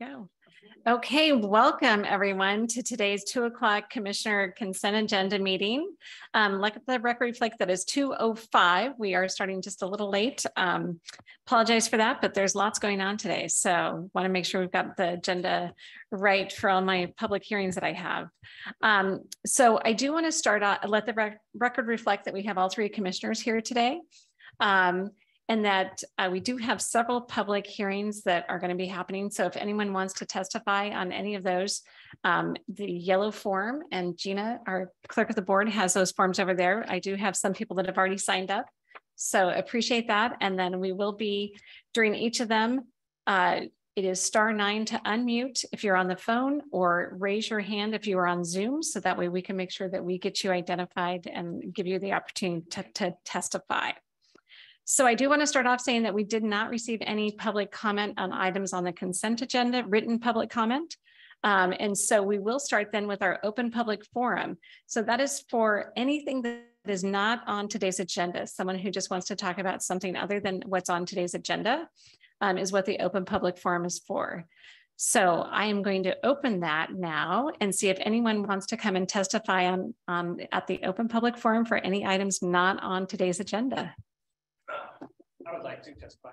go. Okay, welcome everyone to today's two o'clock Commissioner Consent Agenda meeting. Um, let the record reflect that is 2.05. We are starting just a little late. Um, apologize for that, but there's lots going on today. So want to make sure we've got the agenda right for all my public hearings that I have. Um, so I do want to start out, let the rec record reflect that we have all three commissioners here today. Um, and that uh, we do have several public hearings that are going to be happening. So if anyone wants to testify on any of those, um, the yellow form and Gina, our clerk of the board, has those forms over there. I do have some people that have already signed up. So appreciate that. And then we will be during each of them. Uh, it is star nine to unmute if you're on the phone or raise your hand if you are on Zoom. So that way we can make sure that we get you identified and give you the opportunity to, to testify. So I do want to start off saying that we did not receive any public comment on items on the consent agenda, written public comment. Um, and so we will start then with our open public forum. So that is for anything that is not on today's agenda. Someone who just wants to talk about something other than what's on today's agenda um, is what the open public forum is for. So I am going to open that now and see if anyone wants to come and testify on, on at the open public forum for any items not on today's agenda. I would like to testify.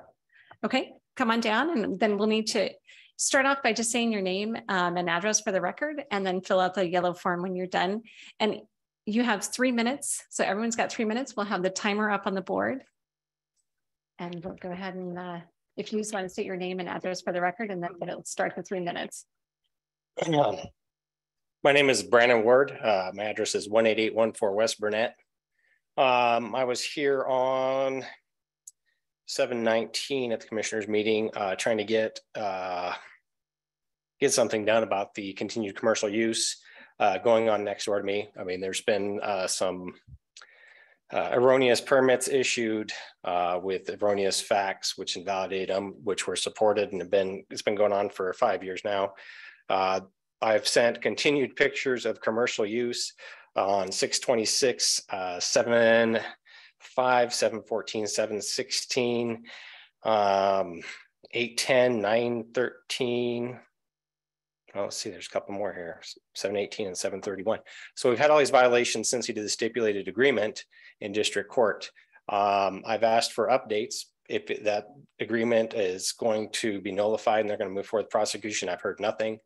Okay, come on down and then we'll need to start off by just saying your name um, and address for the record and then fill out the yellow form when you're done. And you have three minutes. So everyone's got three minutes. We'll have the timer up on the board. And we'll go ahead and uh, if you just want to state your name and address for the record and then it'll start the three minutes. Um, my name is Brandon Ward. Uh, my address is 18814 West Burnett. Um, I was here on 719 at the commissioners meeting, uh, trying to get uh, get something done about the continued commercial use uh, going on next door to me. I mean, there's been uh, some uh, erroneous permits issued uh, with erroneous facts, which invalidate them, which were supported and have been, it's been going on for five years now. I've sent continued pictures of commercial use on 626, 7 5, 7, 14, 7, 16, um, 8, 10, 9, 13. Oh, let's see, there's a couple more here, 718 and 731. So we've had all these violations since he did the stipulated agreement in district court. Um, I've asked for updates if that agreement is going to be nullified and they're going to move forward with prosecution. I've heard nothing.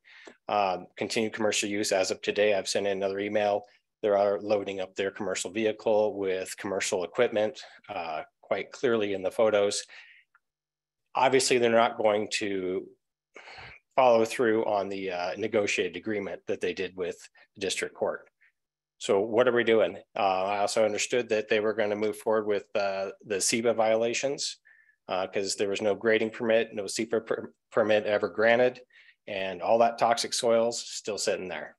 Um, continued commercial use as of today. I've sent in another email they are loading up their commercial vehicle with commercial equipment uh, quite clearly in the photos. Obviously, they're not going to follow through on the uh, negotiated agreement that they did with the district court. So what are we doing? Uh, I also understood that they were going to move forward with uh, the SEPA violations because uh, there was no grading permit, no SEPA per permit ever granted, and all that toxic soils still sitting there.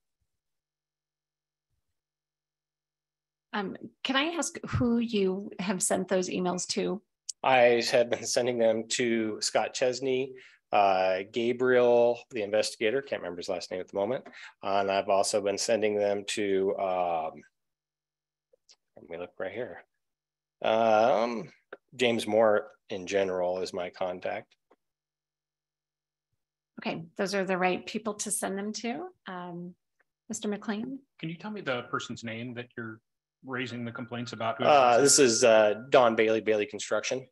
Um, can I ask who you have sent those emails to? I have been sending them to Scott Chesney, uh, Gabriel, the investigator, can't remember his last name at the moment. Uh, and I've also been sending them to, um, let me look right here. Um, James Moore in general is my contact. Okay, those are the right people to send them to. Um, Mr. McLean? Can you tell me the person's name that you're raising the complaints about? Uh, this is uh, Don Bailey, Bailey Construction.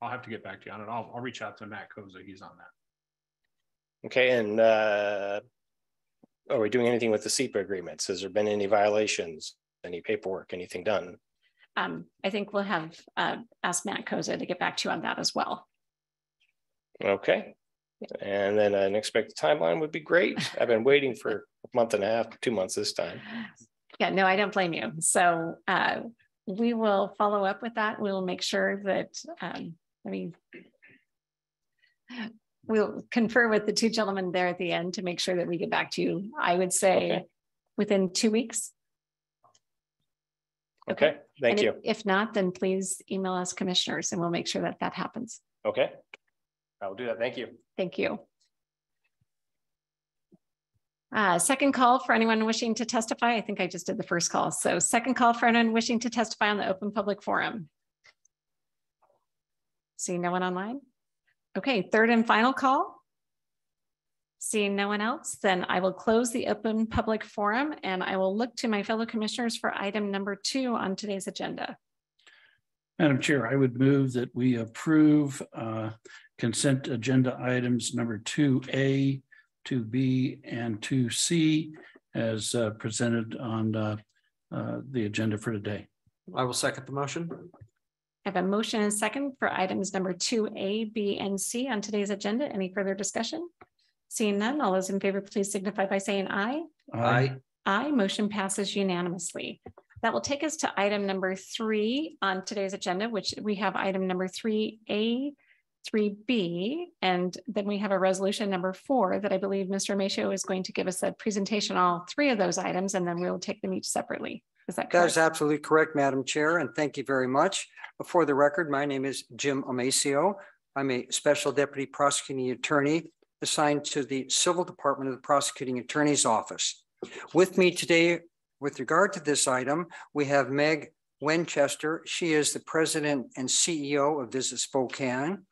I'll have to get back to you on it. I'll, I'll reach out to Matt Koza. He's on that. Okay, and uh, are we doing anything with the SEPA agreements? Has there been any violations, any paperwork, anything done? Um, I think we'll have uh, ask Matt Koza to get back to you on that as well. Okay. And then an expected timeline would be great. I've been waiting for a month and a half, two months this time. Yeah, no, I don't blame you. So uh, we will follow up with that. We'll make sure that, um, I mean, we'll confer with the two gentlemen there at the end to make sure that we get back to you. I would say okay. within two weeks. Okay, okay. thank and you. If, if not, then please email us commissioners and we'll make sure that that happens. Okay, I will do that. Thank you. Thank you. Uh, second call for anyone wishing to testify. I think I just did the first call. So second call for anyone wishing to testify on the open public forum. Seeing no one online? Okay, third and final call. Seeing no one else, then I will close the open public forum and I will look to my fellow commissioners for item number two on today's agenda. Madam Chair, I would move that we approve uh, consent agenda items number two A, two B, and two C as uh, presented on uh, uh, the agenda for today. I will second the motion. I have a motion and second for items number two A, B, and C on today's agenda. Any further discussion? Seeing none, all those in favor, please signify by saying aye. Aye. Aye, motion passes unanimously. That will take us to item number three on today's agenda, which we have item number three A, three B, and then we have a resolution number four that I believe Mr. Macio is going to give us a presentation on all three of those items, and then we'll take them each separately. Is that That is absolutely correct, Madam Chair, and thank you very much. For the record, my name is Jim Emacio. I'm a Special Deputy Prosecuting Attorney assigned to the Civil Department of the Prosecuting Attorney's Office. With me today, with regard to this item, we have Meg Winchester. She is the President and CEO of Visit Spokane.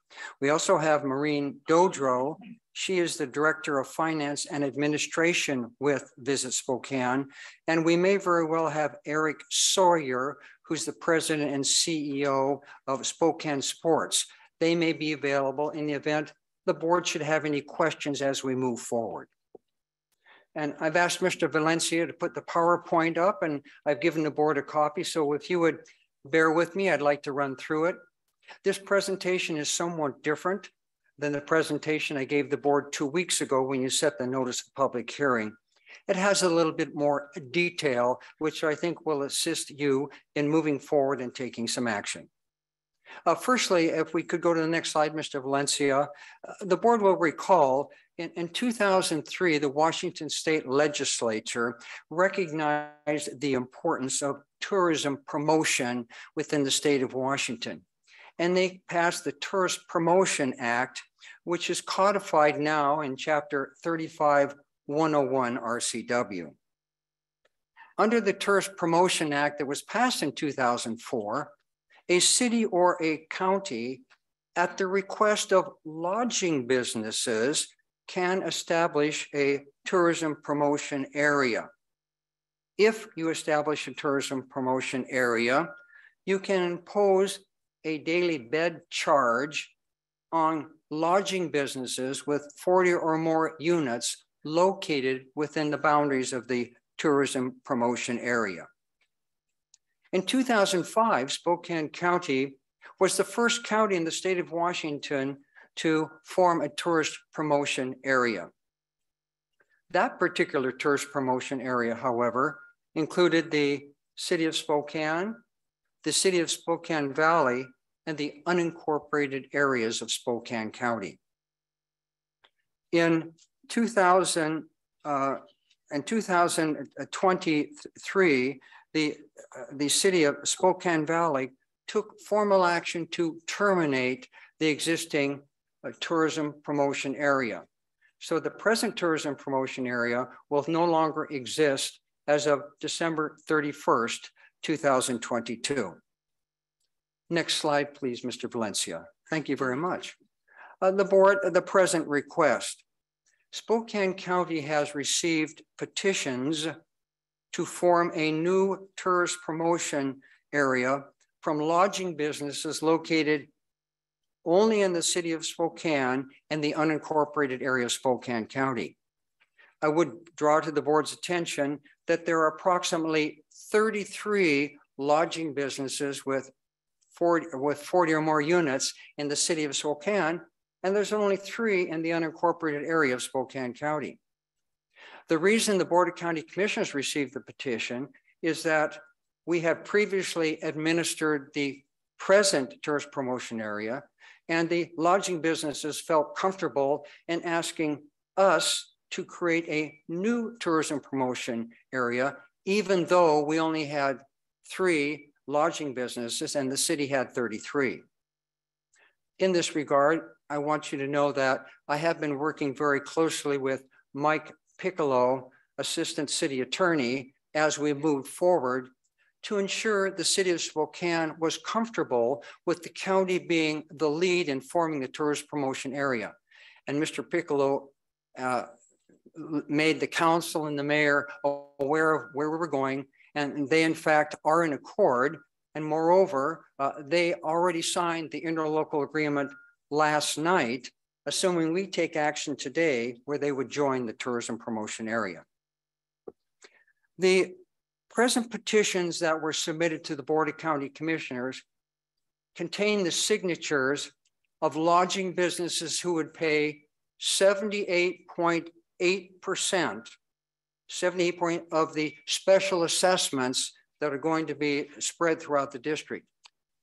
We also have Maureen Dodro. She is the Director of Finance and Administration with Visit Spokane. And we may very well have Eric Sawyer, who's the president and CEO of Spokane Sports. They may be available in the event the board should have any questions as we move forward. And I've asked Mr. Valencia to put the PowerPoint up and I've given the board a copy. So if you would bear with me, I'd like to run through it. This presentation is somewhat different than the presentation I gave the board two weeks ago when you set the notice of public hearing. It has a little bit more detail, which I think will assist you in moving forward and taking some action. Uh, firstly, if we could go to the next slide, Mr. Valencia, uh, the board will recall in, in 2003, the Washington State Legislature recognized the importance of tourism promotion within the state of Washington. And they passed the Tourist Promotion Act, which is codified now in Chapter 35101 RCW. Under the Tourist Promotion Act that was passed in 2004, a city or a county, at the request of lodging businesses, can establish a tourism promotion area. If you establish a tourism promotion area, you can impose a daily bed charge on lodging businesses with 40 or more units located within the boundaries of the tourism promotion area. In 2005, Spokane County was the first county in the state of Washington to form a tourist promotion area. That particular tourist promotion area, however, included the city of Spokane, the city of Spokane Valley, and the unincorporated areas of Spokane County. In 2000, uh, in 2023, the, uh, the city of Spokane Valley took formal action to terminate the existing uh, tourism promotion area. So the present tourism promotion area will no longer exist as of December 31st, 2022. Next slide, please, Mr. Valencia. Thank you very much. Uh, the board, the present request. Spokane County has received petitions to form a new tourist promotion area from lodging businesses located only in the city of Spokane and the unincorporated area of Spokane County. I would draw to the board's attention that there are approximately 33 lodging businesses with 40, with 40 or more units in the city of Spokane, and there's only three in the unincorporated area of Spokane County. The reason the Board of County Commissioners received the petition is that we have previously administered the present tourist promotion area and the lodging businesses felt comfortable in asking us to create a new tourism promotion area, even though we only had three lodging businesses and the city had 33. In this regard, I want you to know that I have been working very closely with Mike Piccolo, Assistant City Attorney, as we moved forward to ensure the city of Spokane was comfortable with the county being the lead in forming the tourist promotion area. And Mr. Piccolo uh, made the council and the mayor aware of where we were going. And they, in fact, are in accord. And moreover, uh, they already signed the interlocal agreement last night, assuming we take action today where they would join the tourism promotion area. The present petitions that were submitted to the Board of County Commissioners contain the signatures of lodging businesses who would pay 78.8%, 78 point of the special assessments that are going to be spread throughout the district.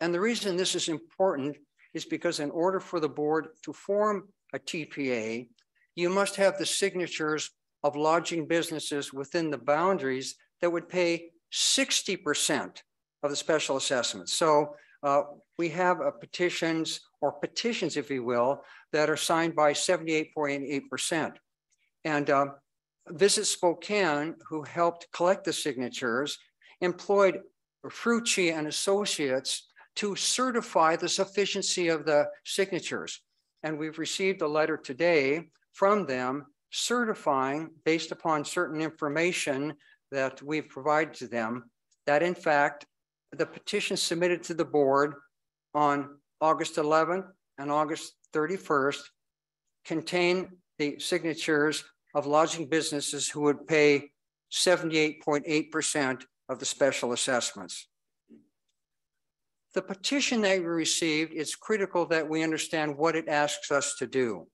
And the reason this is important is because in order for the board to form a TPA, you must have the signatures of lodging businesses within the boundaries that would pay 60% of the special assessment. So uh, we have uh, petitions or petitions, if you will, that are signed by 78.8%. And uh, Visit Spokane, who helped collect the signatures, employed Fruci and Associates to certify the sufficiency of the signatures. And we've received a letter today from them certifying based upon certain information that we've provided to them that in fact, the petition submitted to the board on August 11th and August 31st contain the signatures of lodging businesses who would pay 78.8% of the special assessments. The petition that we received, it's critical that we understand what it asks us to do.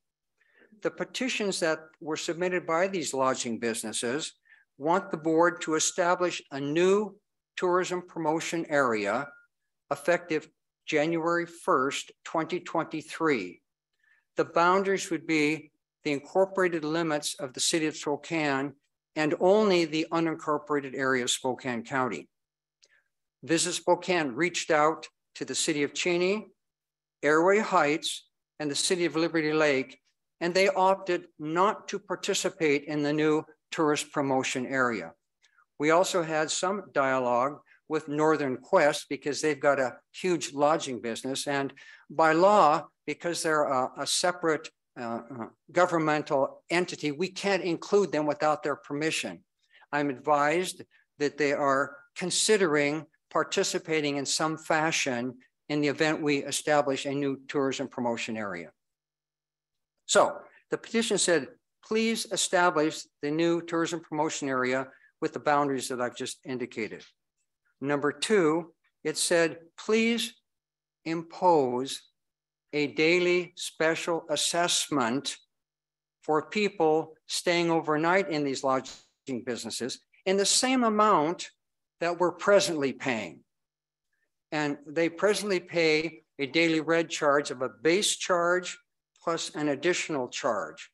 The petitions that were submitted by these lodging businesses want the board to establish a new tourism promotion area effective January 1st, 2023. The boundaries would be the incorporated limits of the city of Spokane and only the unincorporated area of Spokane County. Visit Spokane reached out to the city of Cheney, Airway Heights, and the city of Liberty Lake, and they opted not to participate in the new tourist promotion area. We also had some dialogue with Northern Quest because they've got a huge lodging business. And by law, because they're a, a separate uh, uh, governmental entity, we can't include them without their permission. I'm advised that they are considering participating in some fashion in the event we establish a new tourism promotion area. So the petition said, please establish the new tourism promotion area with the boundaries that I've just indicated. Number two, it said, please impose a daily special assessment for people staying overnight in these lodging businesses in the same amount that we're presently paying. And they presently pay a daily red charge of a base charge plus an additional charge.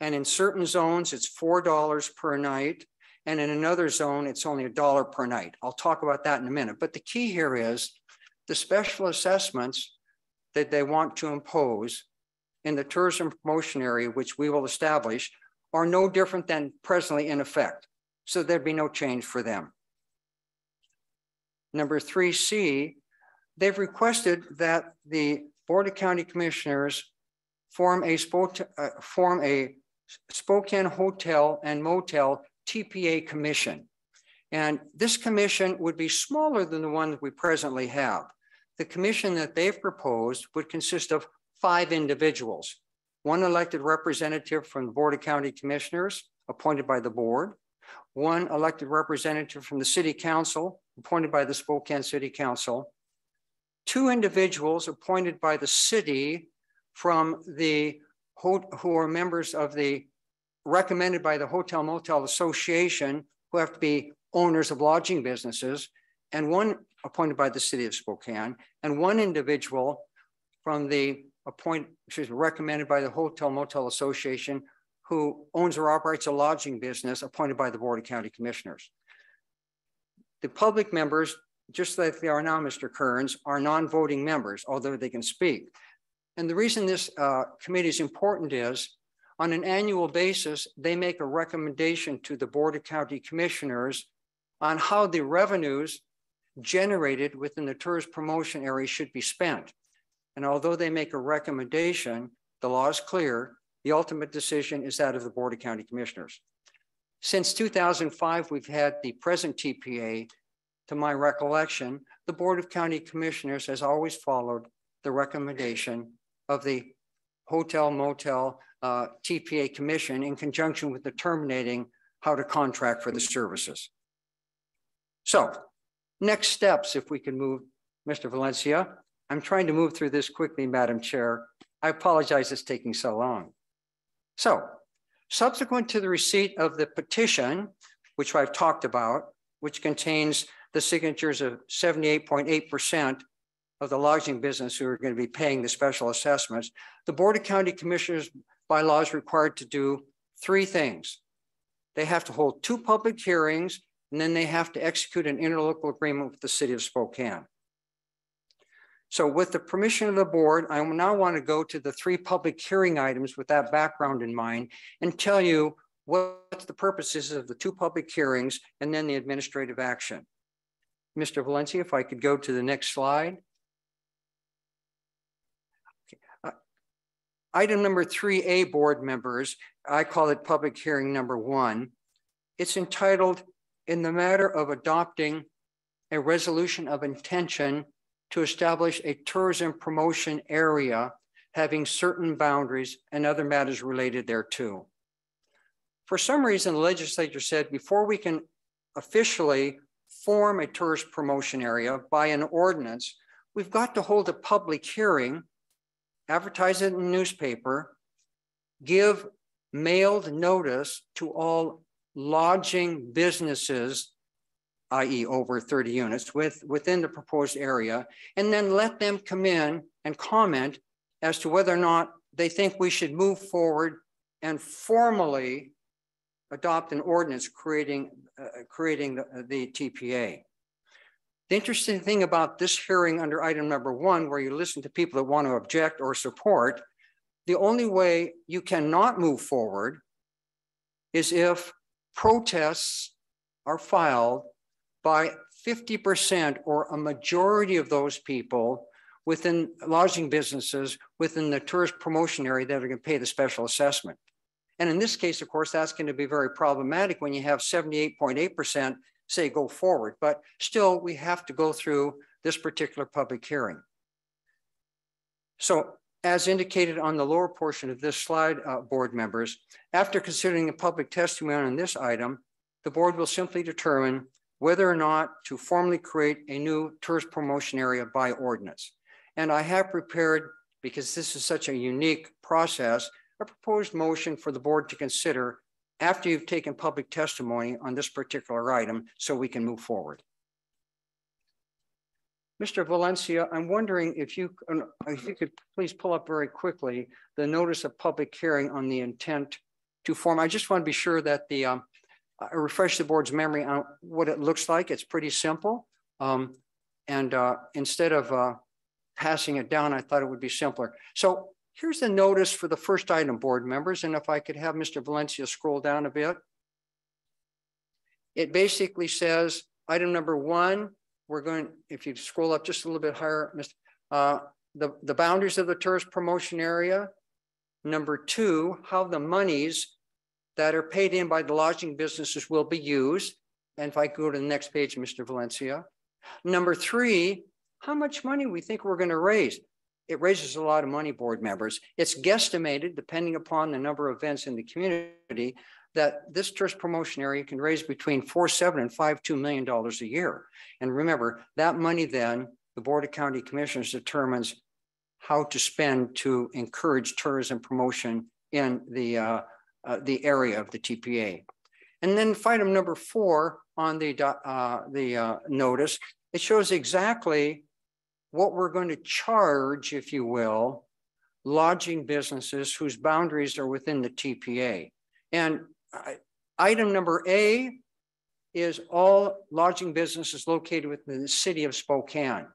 And in certain zones, it's $4 per night. And in another zone, it's only a dollar per night. I'll talk about that in a minute. But the key here is the special assessments that they want to impose in the tourism promotion area, which we will establish, are no different than presently in effect. So there'd be no change for them. Number 3C, they've requested that the Board of County Commissioners form a, uh, form a Spokane Hotel and Motel TPA Commission. And this commission would be smaller than the one that we presently have. The commission that they've proposed would consist of five individuals, one elected representative from the Board of County Commissioners appointed by the board, one elected representative from the City Council appointed by the Spokane City Council, two individuals appointed by the city from the who are members of the recommended by the Hotel Motel Association, who have to be owners of lodging businesses, and one appointed by the city of Spokane, and one individual from the appoint, she's recommended by the Hotel Motel Association, who owns or operates a lodging business appointed by the Board of County Commissioners. The public members, just like they are now, Mr. Kerns, are non-voting members, although they can speak. And the reason this uh, committee is important is on an annual basis, they make a recommendation to the Board of County Commissioners on how the revenues generated within the tourist promotion area should be spent. And although they make a recommendation, the law is clear The ultimate decision is that of the Board of County Commissioners. Since 2005, we've had the present TPA. To my recollection, the Board of County Commissioners has always followed the recommendation of the Hotel Motel uh, TPA Commission in conjunction with determining how to contract for the services. So next steps, if we can move, Mr. Valencia. I'm trying to move through this quickly, Madam Chair. I apologize it's taking so long. So subsequent to the receipt of the petition, which I've talked about, which contains the signatures of 78.8% of the lodging business who are going to be paying the special assessments, the Board of County Commissioners by law is required to do three things. They have to hold two public hearings, and then they have to execute an interlocal agreement with the city of Spokane. So with the permission of the board, I now want to go to the three public hearing items with that background in mind and tell you what the purposes of the two public hearings and then the administrative action. Mr. Valencia, if I could go to the next slide. Uh, item number 3A, board members, I call it public hearing number one. It's entitled, in the matter of adopting a resolution of intention to establish a tourism promotion area having certain boundaries and other matters related thereto. For some reason, the legislature said before we can officially form a tourist promotion area by an ordinance, we've got to hold a public hearing, advertise it in the newspaper, give mailed notice to all lodging businesses i.e. over 30 units with, within the proposed area, and then let them come in and comment as to whether or not they think we should move forward and formally adopt an ordinance creating, uh, creating the, the TPA. The interesting thing about this hearing under item number one, where you listen to people that want to object or support, the only way you cannot move forward is if protests are filed by 50% or a majority of those people within lodging businesses within the tourist promotion area that are going to pay the special assessment. And in this case, of course, that's going to be very problematic when you have 78.8% say go forward. But still, we have to go through this particular public hearing. So as indicated on the lower portion of this slide, uh, board members, after considering the public testimony on this item, the board will simply determine whether or not to formally create a new tourist promotion area by ordinance. And I have prepared, because this is such a unique process, a proposed motion for the board to consider after you've taken public testimony on this particular item so we can move forward. Mr. Valencia, I'm wondering if you, if you could please pull up very quickly the notice of public hearing on the intent to form. I just want to be sure that the um, I refresh the board's memory on what it looks like. It's pretty simple. Um, and uh, instead of uh, passing it down, I thought it would be simpler. So here's the notice for the first item, board members. And if I could have Mr. Valencia scroll down a bit. It basically says item number one, we're going, if you scroll up just a little bit higher, Mr. Uh, the, the boundaries of the tourist promotion area. Number two, how the monies that are paid in by the lodging businesses will be used. And if I go to the next page, Mr. Valencia. Number three, how much money we think we're going to raise. It raises a lot of money, board members. It's guesstimated, depending upon the number of events in the community, that this tourist promotion area can raise between four seven and five two million dollars a year. And remember, that money then the Board of County Commissioners determines how to spend to encourage tourism promotion in the uh, uh, the area of the TPA. And then item number four on the, uh, the uh, notice, it shows exactly what we're going to charge, if you will, lodging businesses whose boundaries are within the TPA. And item number A is all lodging businesses located within the city of Spokane.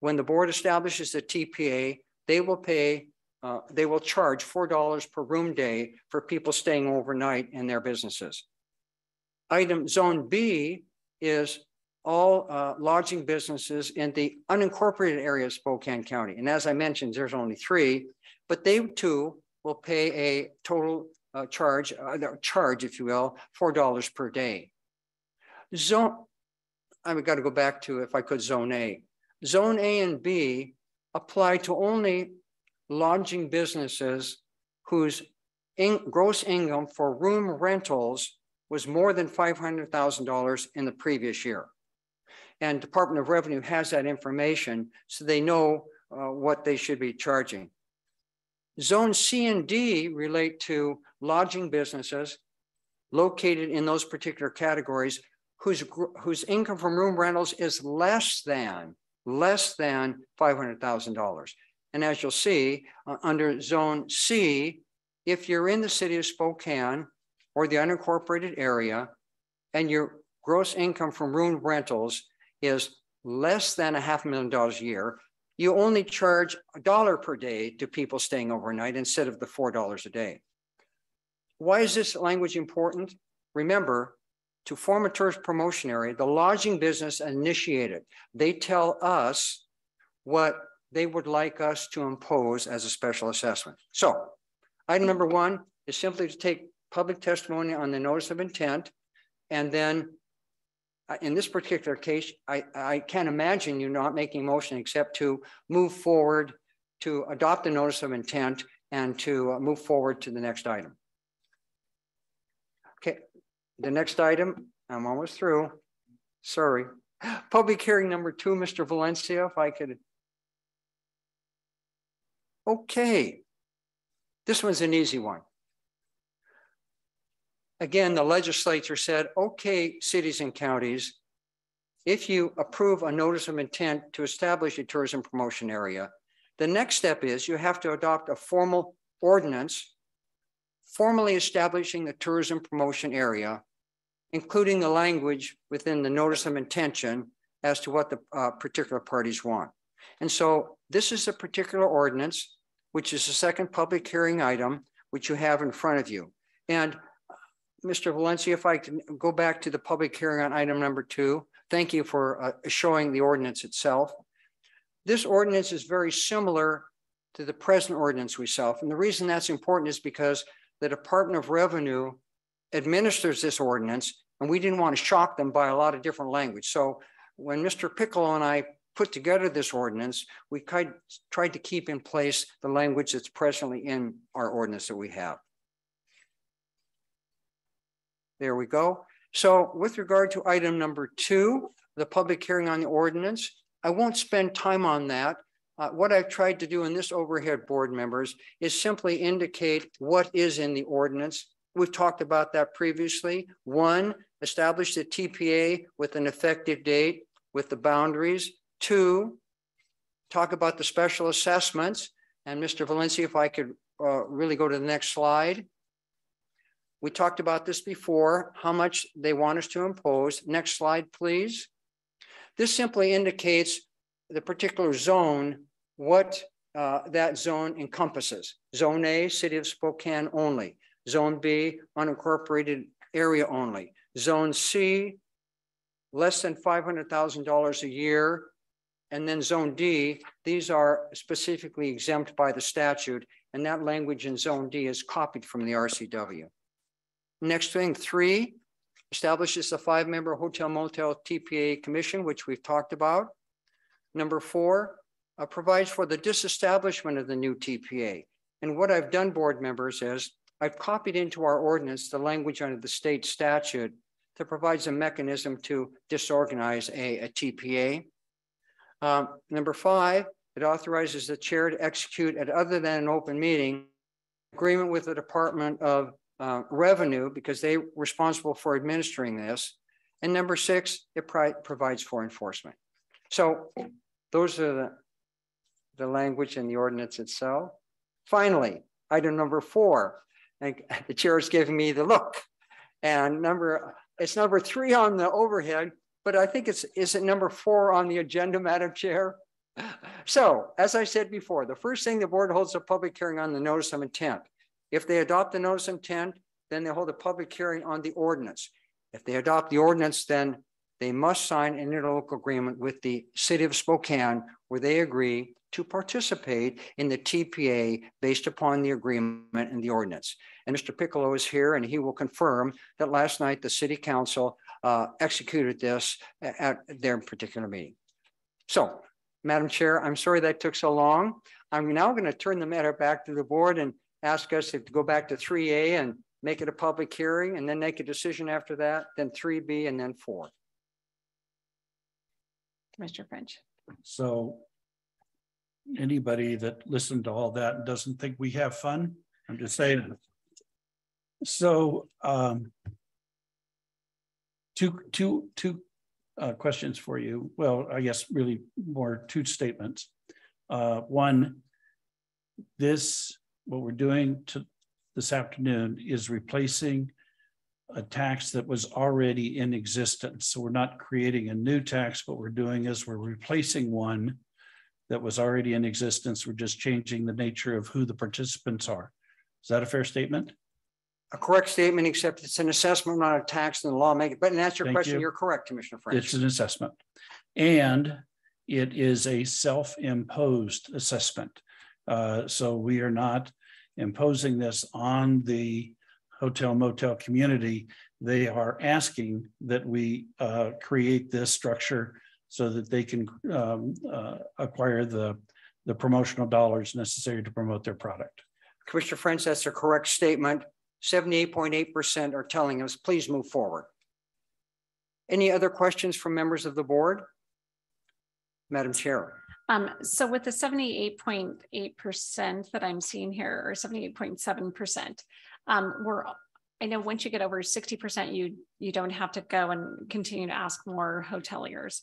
When the board establishes the TPA, they will pay uh, they will charge $4 per room day for people staying overnight in their businesses. Item zone B is all uh, lodging businesses in the unincorporated area of Spokane County. And as I mentioned, there's only three, but they too will pay a total uh, charge, uh, charge, if you will, four dollars per day. Zone, I've got to go back to if I could zone A. Zone A and B apply to only lodging businesses whose in, gross income for room rentals was more than five hundred thousand dollars in the previous year. And Department of Revenue has that information, so they know uh, what they should be charging. Zone C and D relate to lodging businesses located in those particular categories whose, whose income from room rentals is less than, less than $500,000. And as you'll see, uh, under zone C, if you're in the city of Spokane or the unincorporated area and your gross income from room rentals is less than a half million dollars a year, you only charge a dollar per day to people staying overnight instead of the $4 a day. Why is this language important? Remember, to form a tourist promotion area, the lodging business initiated. They tell us what they would like us to impose as a special assessment. So item number one is simply to take public testimony on the notice of intent. And then uh, in this particular case, I, I can't imagine you not making motion except to move forward to adopt the notice of intent and to uh, move forward to the next item. Okay, the next item, I'm almost through. Sorry. Public hearing number two, Mr. Valencia, if I could. Okay, this one's an easy one. Again, the legislature said, okay, cities and counties, if you approve a notice of intent to establish a tourism promotion area, the next step is you have to adopt a formal ordinance formally establishing the tourism promotion area, including the language within the notice of intention as to what the uh, particular parties want. And so this is a particular ordinance, which is the second public hearing item, which you have in front of you. And uh, Mr. Valencia, if I can go back to the public hearing on item number two, thank you for uh, showing the ordinance itself. This ordinance is very similar to the present ordinance we saw. And the reason that's important is because the Department of Revenue administers this ordinance, and we didn't want to shock them by a lot of different language. So when Mr. Piccolo and I put together this ordinance, we tried, to keep in place the language that's presently in our ordinance that we have. There we go. So with regard to item number two, the public hearing on the ordinance, I won't spend time on that uh, what I've tried to do in this overhead board members is simply indicate what is in the ordinance. We've talked about that previously. One, establish the TPA with an effective date with the boundaries. Two, talk about the special assessments. And Mr. Valencia, if I could uh, really go to the next slide. We talked about this before, how much they want us to impose. Next slide, please. This simply indicates the particular zone what uh, that zone encompasses. Zone A, City of Spokane only. Zone B, unincorporated area only. Zone C, less than $500,000 a year. And then Zone D, these are specifically exempt by the statute, and that language in Zone D is copied from the RCW. Next thing, three, establishes a five-member hotel motel TPA commission, which we've talked about. Number four, uh, provides for the disestablishment of the new TPA. And what I've done, board members, is I've copied into our ordinance the language under the state statute that provides a mechanism to disorganize a, a TPA. Um, number five, it authorizes the chair to execute at other than an open meeting agreement with the Department of uh, Revenue because they're responsible for administering this. And number six, it provides for enforcement. So those are the the language in the ordinance itself. Finally, item number four, and the chair is giving me the look. And number, it's number three on the overhead, but I think it's, is it number four on the agenda, Madam Chair? So, as I said before, the first thing the board holds a public hearing on the notice of intent. If they adopt the notice of intent, then they hold a public hearing on the ordinance. If they adopt the ordinance, then they must sign an interlocal agreement with the city of Spokane where they agree to participate in the TPA based upon the agreement and the ordinance. And Mr. Piccolo is here and he will confirm that last night the city council uh, executed this at their particular meeting. So, Madam Chair, I'm sorry that took so long. I'm now going to turn the matter back to the board and ask us if to go back to three A and make it a public hearing and then make a decision after that, then three B and then four. Mr. French. So anybody that listened to all that and doesn't think we have fun, I'm just saying. So um two, two, two uh questions for you. Well, I guess really more two statements. Uh, one, this, what we're doing to this afternoon is replacing a tax that was already in existence. So we're not creating a new tax. What we're doing is we're replacing one that was already in existence. We're just changing the nature of who the participants are. Is that a fair statement? A correct statement, except it's an assessment, not a tax and the law make it. But in answer your Thank question, you. you're correct, Commissioner French. It's an assessment. And it is a self-imposed assessment. Uh, so we are not imposing this on the hotel motel community. They are asking that we uh, create this structure so that they can um, uh, acquire the, the promotional dollars necessary to promote their product. Commissioner French, that's a correct statement. Seventy-eight point eight percent are telling us, please move forward. Any other questions from members of the board? Madam Chair. Um, so with the seventy-eight point eight percent that I'm seeing here, or seventy-eight point seven percent, um, we're, I know once you get over sixty percent, you, you don't have to go and continue to ask more hoteliers.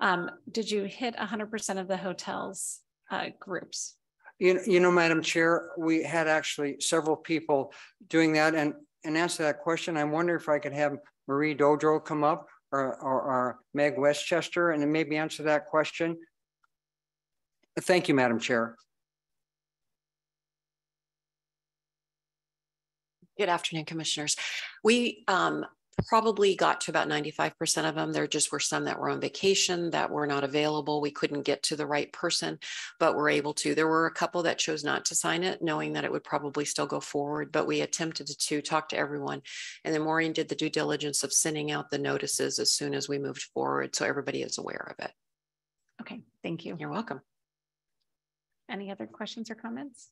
Um, did you hit hundred percent of the hotels, uh, groups? You, you know, Madam Chair, we had actually several people doing that and, and answer that question. I wonder if I could have Marie Dodro come up or, or, or Meg Winchester and maybe answer that question. Thank you, Madam Chair. Good afternoon, Commissioners. We um, probably got to about ninety-five percent of them. There just were some that were on vacation that were not available. We couldn't get to the right person, but we were able to. There were a couple that chose not to sign it, knowing that it would probably still go forward, but we attempted to talk to everyone. And then Maureen did the due diligence of sending out the notices as soon as we moved forward, so everybody is aware of it. Okay, thank you. You're welcome. Any other questions or comments?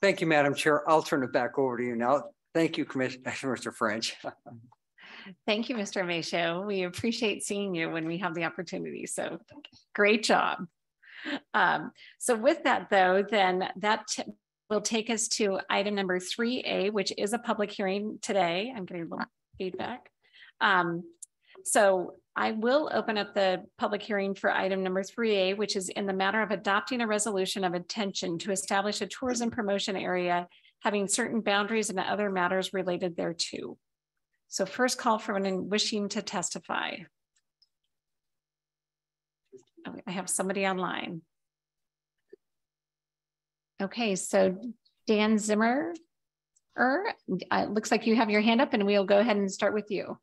Thank you, Madam Chair. I'll turn it back over to you now. Thank you, Commissioner. French. Thank you, Mr. Mayshow. We appreciate seeing you when we have the opportunity. So great job. Um, so with that though, then that will take us to item number three A, which is a public hearing today. I'm getting a little feedback. Um, so I will open up the public hearing for item number three A, which is in the matter of adopting a resolution of intention to establish a tourism promotion area having certain boundaries and other matters related thereto. So first call for anyone wishing to testify. Oh, I have somebody online. Okay, so Dan Zimmer. Er, uh, looks like you have your hand up and we'll go ahead and start with you.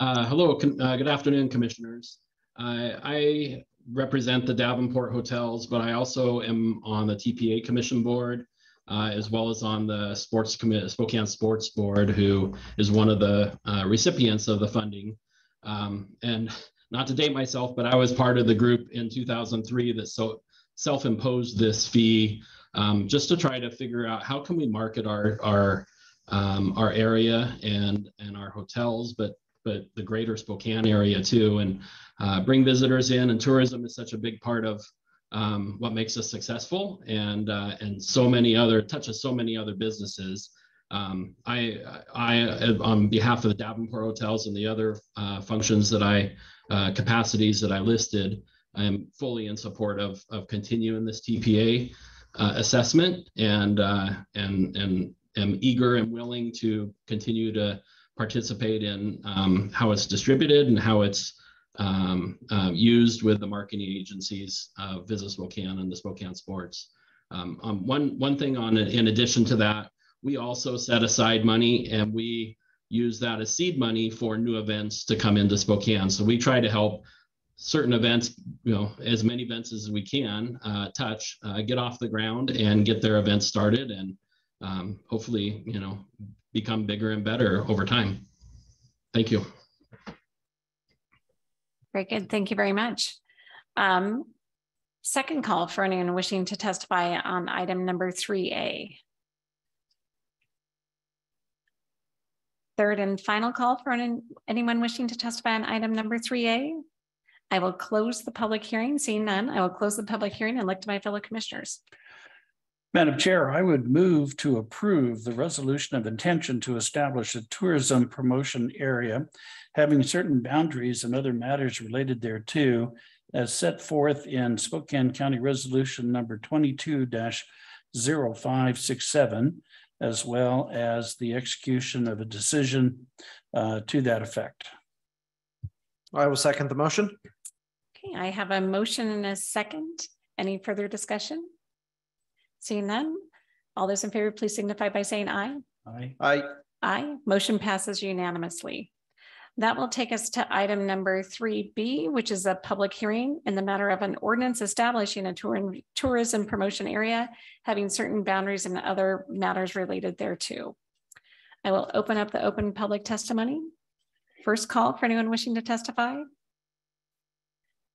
Uh, hello, uh, good afternoon, commissioners. I represent the Davenport hotels, but I also am on the TPA Commission Board, uh, as well as on the Sports Committee, Spokane Sports Board, who is one of the uh, recipients of the funding. Um, and not to date myself, but I was part of the group in 2003 that so self-imposed this fee um, just to try to figure out how can we market our our um, our area and and our hotels, but but the greater Spokane area too, and uh, bring visitors in. And tourism is such a big part of um, what makes us successful, and uh, and so many other touches so many other businesses. Um, I, I, on behalf of the Davenport hotels and the other uh, functions that I, uh, capacities that I listed, I am fully in support of, of continuing this TPA uh, assessment and, uh, and, and am eager and willing to continue to participate in um, how it's distributed and how it's um, uh, used with the marketing agencies, uh, Visit Spokane and the Spokane Sports. Um, um, one, one thing on in addition to that, we also set aside money and we use that as seed money for new events to come into Spokane. So we try to help certain events, you know, as many events as we can uh, touch, uh, get off the ground and get their events started and um, hopefully, you know, become bigger and better over time. Thank you. Very good. Thank you very much. Um, second call for anyone wishing to testify on item number 3A. Third and final call for anyone wishing to testify on item number 3A. I will close the public hearing. Seeing none, I will close the public hearing and look to my fellow commissioners. Madam Chair, I would move to approve the resolution of intention to establish a tourism promotion area having certain boundaries and other matters related thereto as set forth in Spokane County Resolution number 22 0567, as well as the execution of a decision uh, to that effect. I will second the motion. Okay, I have a motion and a second. Any further discussion? Seeing none, all those in favor, please signify by saying aye. Aye. Aye. Aye. Motion passes unanimously. That will take us to item number 3B, which is a public hearing in the matter of an ordinance establishing a tour tourism promotion area, having certain boundaries and other matters related thereto. I will open up the open public testimony. First call for anyone wishing to testify.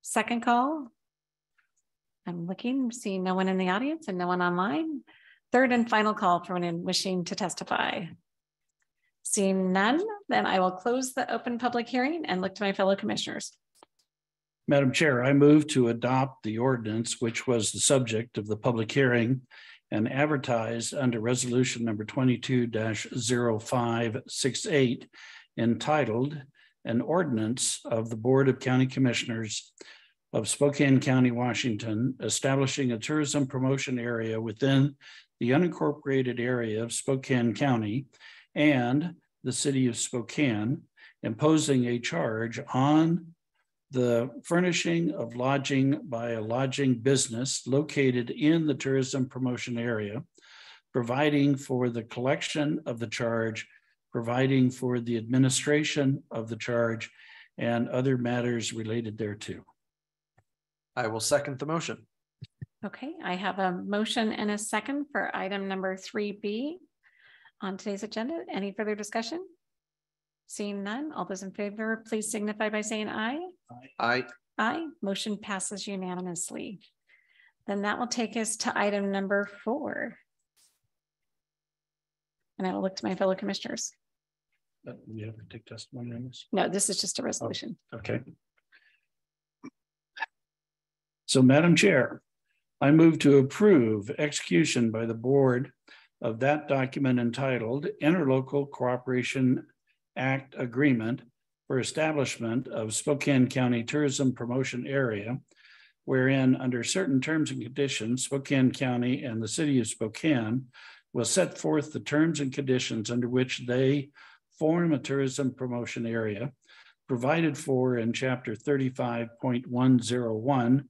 Second call. I'm looking, seeing no one in the audience and no one online. Third and final call for anyone wishing to testify. Seeing none, then I will close the open public hearing and look to my fellow commissioners. Madam Chair, I move to adopt the ordinance, which was the subject of the public hearing and advertised under resolution number 22 0568 entitled an ordinance of the Board of County Commissioners of Spokane County, Washington, establishing a tourism promotion area within the unincorporated area of Spokane County and the city of Spokane, imposing a charge on the furnishing of lodging by a lodging business located in the tourism promotion area, providing for the collection of the charge, providing for the administration of the charge, and other matters related thereto. I will second the motion. Okay, I have a motion and a second for item number 3B on today's agenda. Any further discussion? Seeing none, all those in favor, please signify by saying aye. Aye. Aye, motion passes unanimously. Then that will take us to item number four. And I will look to my fellow commissioners. Uh, We have to take testimony on this. No, this is just a resolution. Okay. So Madam Chair, I move to approve execution by the board of that document entitled Interlocal Cooperation Act Agreement for Establishment of Spokane County Tourism Promotion Area, wherein under certain terms and conditions, Spokane County and the city of Spokane will set forth the terms and conditions under which they form a tourism promotion area provided for in chapter 35.101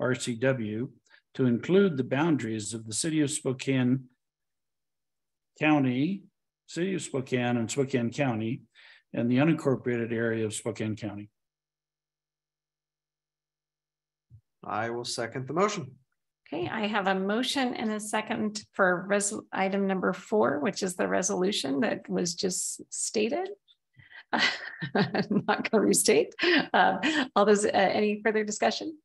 RCW to include the boundaries of the city of Spokane County, city of Spokane and Spokane County, and the unincorporated area of Spokane County. I will second the motion. Okay, I have a motion and a second for res item number four, which is the resolution that was just stated. I'm not going to restate. Uh, all those, uh, any further discussion?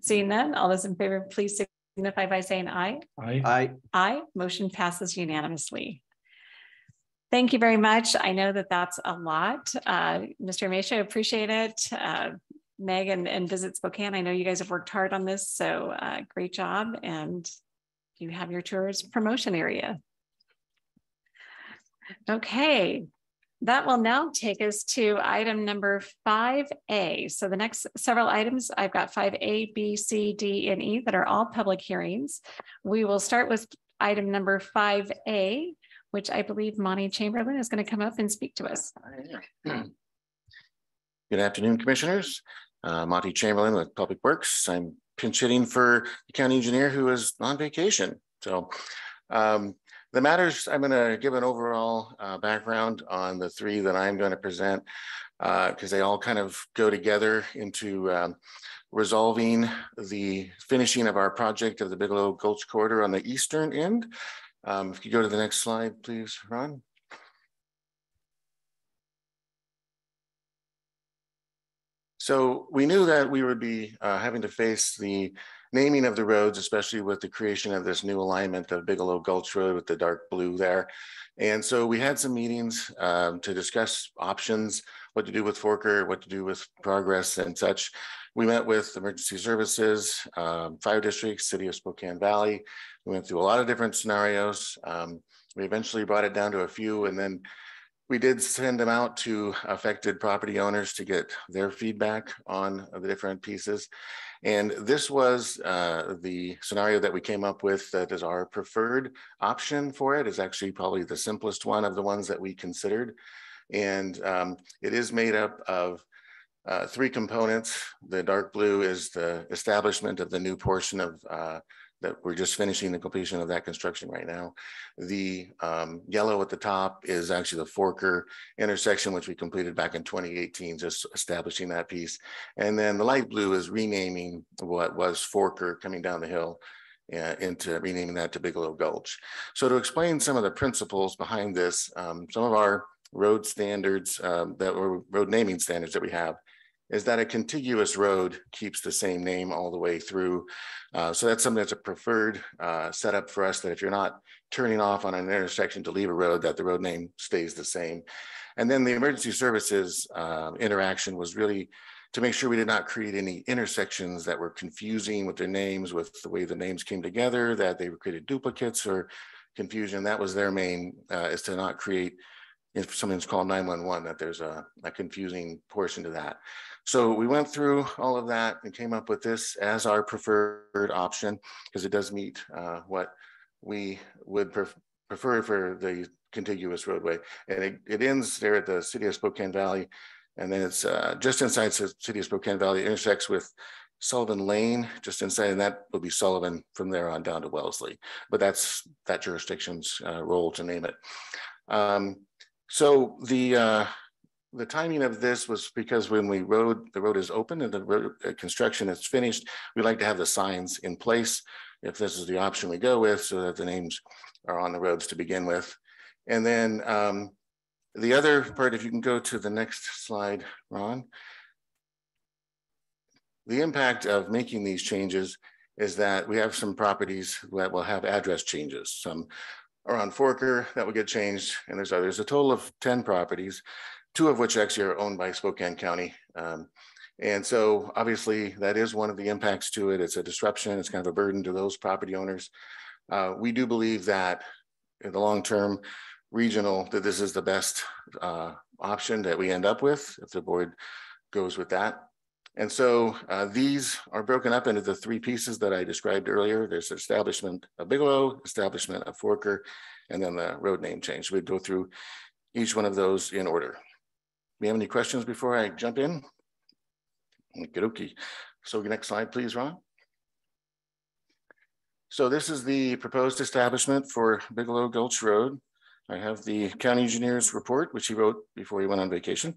Seeing none, all those in favor, please signify by saying aye. Aye. Aye. Aye, motion passes unanimously. Thank you very much. I know that that's a lot. Uh, Mr. Mesha, appreciate it. Uh, Meg and, and Visit Spokane, I know you guys have worked hard on this, so uh, great job. And you have your tours promotion area. Okay, that will now take us to item number 5A. So the next several items, I've got 5A, B, C, D, and E that are all public hearings. We will start with item number 5A, which I believe Monty Chamberlain is going to come up and speak to us. Good afternoon, commissioners. Uh, Monty Chamberlain with Public Works. I'm pinch hitting for the county engineer who is on vacation. So um, the matters, I'm going to give an overall uh, background on the three that I'm going to present because uh, they all kind of go together into um, resolving the finishing of our project of the Bigelow Gulch Corridor on the eastern end. Um, if you go to the next slide, please, Ron. So we knew that we would be uh, having to face the naming of the roads, especially with the creation of this new alignment of Bigelow Gulch Road with the dark blue there. And so we had some meetings um, to discuss options, what to do with Forker, what to do with progress and such. We met with emergency services, um, fire districts, city of Spokane Valley. We went through a lot of different scenarios. Um, we eventually brought it down to a few and then we did send them out to affected property owners to get their feedback on the different pieces. And this was uh, the scenario that we came up with that is our preferred option for it is actually probably the simplest one of the ones that we considered. And um, it is made up of uh, three components. The dark blue is the establishment of the new portion of uh, that we're just finishing the completion of that construction right now. The um, yellow at the top is actually the Forker intersection, which we completed back in 2018, just establishing that piece. And then the light blue is renaming what was Forker coming down the hill uh, into renaming that to Bigelow Gulch. So to explain some of the principles behind this, um, some of our road standards um, that were road naming standards that we have is that a contiguous road keeps the same name all the way through. Uh, so that's something that's a preferred uh, setup for us that if you're not turning off on an intersection to leave a road, that the road name stays the same. And then the emergency services uh, interaction was really to make sure we did not create any intersections that were confusing with their names, with the way the names came together, that they created duplicates or confusion. That was their main, uh, is to not create if something's called 911, that there's a, a confusing portion to that. So we went through all of that and came up with this as our preferred option because it does meet uh, what we would pref prefer for the contiguous roadway. And it, it, ends there at the city of Spokane Valley. And then it's uh, just inside the city of Spokane Valley, intersects with Sullivan Lane, just inside, and that will be Sullivan from there on down to Wellesley. But that's that jurisdiction's uh, role to name it. Um, so the uh, the timing of this was because when we rode, the road is open and the road uh, construction is finished, we like to have the signs in place if this is the option we go with so that the names are on the roads to begin with. And then um, the other part, if you can go to the next slide, Ron. The impact of making these changes is that we have some properties that will have address changes. Some are on Forker that will get changed, and there's others. A total of 10 properties two of which actually are owned by Spokane County. Um, and so obviously that is one of the impacts to it. It's a disruption. It's kind of a burden to those property owners. Uh, we do believe that in the long term, regional, that this is the best uh, option that we end up with if the board goes with that. And so uh, these are broken up into the three pieces that I described earlier. There's establishment of Bigelow, establishment of Forker, and then the road name change. We'd go through each one of those in order. We have any questions before I jump in? Okay. So next slide, please, Ron. So this is the proposed establishment for Bigelow Gulch Road. I have the county engineer's report, which he wrote before he went on vacation.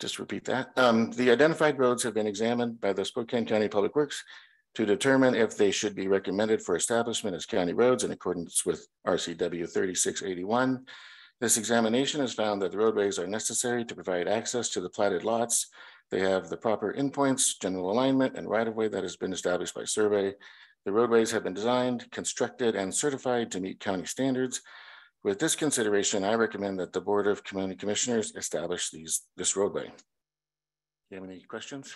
Just repeat that. Um, the identified roads have been examined by the Spokane County Public Works to determine if they should be recommended for establishment as county roads in accordance with RCW 3681 this examination has found that the roadways are necessary to provide access to the platted lots. They have the proper endpoints, general alignment, and right-of-way that has been established by survey. The roadways have been designed, constructed, and certified to meet county standards. With this consideration, I recommend that the Board of County Commissioners establish these this roadway. Do you have any questions?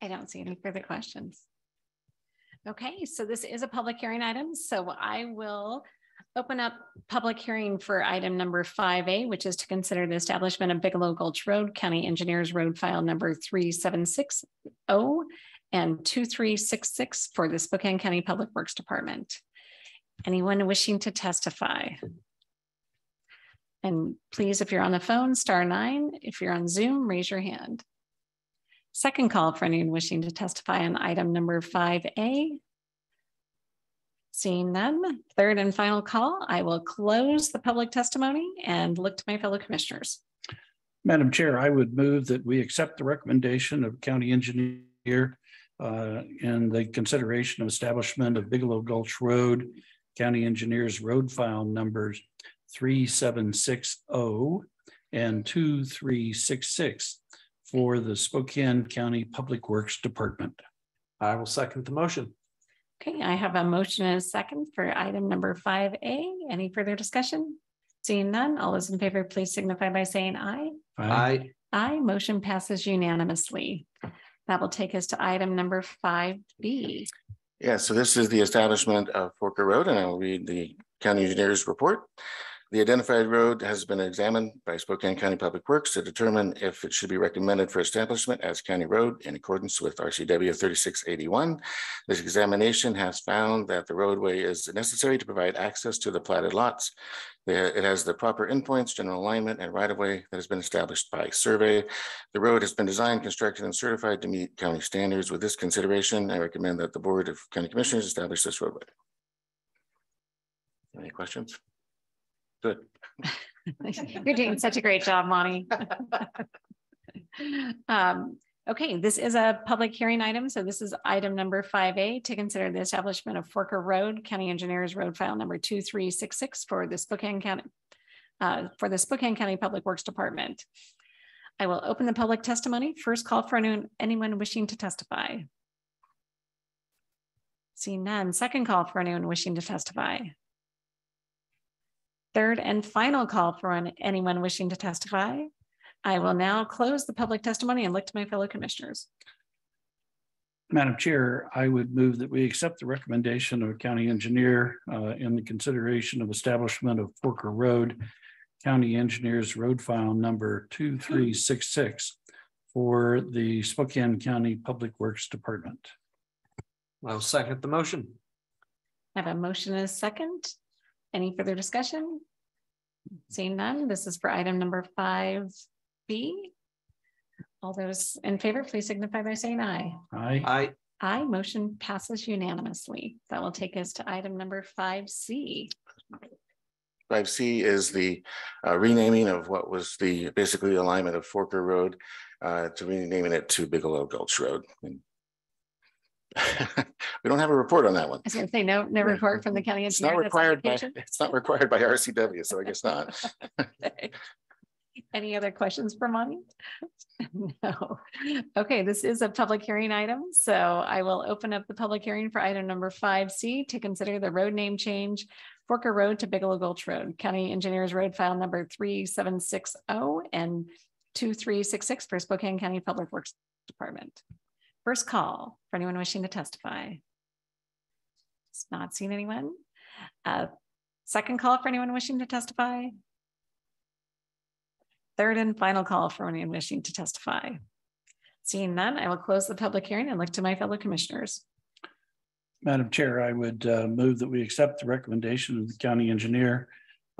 I don't see any further questions. Okay, so this is a public hearing item, so I will Open up public hearing for item number 5A, which is to consider the establishment of Bigelow Gulch Road, County Engineers Road File number 3760 and 2366 for the Spokane County Public Works Department. Anyone wishing to testify? And please, if you're on the phone, star nine. If you're on Zoom, raise your hand. Second call for anyone wishing to testify on item number 5A. Seeing none, third and final call, I will close the public testimony and look to my fellow commissioners. Madam Chair, I would move that we accept the recommendation of county engineer uh, in the consideration of establishment of Bigelow Gulch Road, county engineers road file numbers three seven six oh and two three six six for the Spokane County Public Works Department. I will second the motion. Okay, I have a motion and a second for item number five A. Any further discussion? Seeing none, all those in favor, please signify by saying aye. Aye. Aye, motion passes unanimously. That will take us to item number five B. Yeah, so this is the establishment of Forker Road, and I will read the county engineer's report. The identified road has been examined by Spokane County Public Works to determine if it should be recommended for establishment as county road in accordance with RCW thirty-six eighty-one. This examination has found that the roadway is necessary to provide access to the platted lots. It has the proper endpoints, general alignment, and right-of-way that has been established by survey. The road has been designed, constructed, and certified to meet county standards. With this consideration, I recommend that the Board of County Commissioners establish this roadway. Any questions? Good. You're doing such a great job, Monty. Um, okay, this is a public hearing item. So this is item number five A to consider the establishment of Forker Road, County Engineers Road File number two, three, six, six for the Spokane County, uh, for the Spokane County Public Works Department. I will open the public testimony. First call for anyone, anyone wishing to testify. Seeing none. Second call for anyone wishing to testify. Third and final call for anyone wishing to testify. I will now close the public testimony and look to my fellow commissioners. Madam Chair, I would move that we accept the recommendation of a county engineer uh, in the consideration of establishment of Forker Road, County Engineers Road File Number two, three, six, six for the Spokane County Public Works Department. I will second the motion. I have a motion and a second. Any further discussion? Seeing none, this is for item number five B. All those in favor, please signify by saying aye. Aye. Aye. Aye, motion passes unanimously. That will take us to item number five C. Five C is the uh, renaming of what was the, basically alignment of Forker Road uh, to renaming it to Bigelow Gulch Road. And We don't have a report on that one. I was gonna say, no, no report from the county engineer. It's not required by, it's not required by RCW, so I guess not. Any other questions for Monty? No. Okay, this is a public hearing item, so I will open up the public hearing for item number five C to consider the road name change. Forker Road to Bigelow Gulch Road, County Engineers Road File number three seven six oh and two three six six for Spokane County Public Works Department. First call for anyone wishing to testify. It's Not seen anyone. Uh, Second call for anyone wishing to testify. Third and final call for anyone wishing to testify. Seeing none, I will close the public hearing and look to my fellow commissioners. Madam Chair, I would uh, move that we accept the recommendation of the county engineer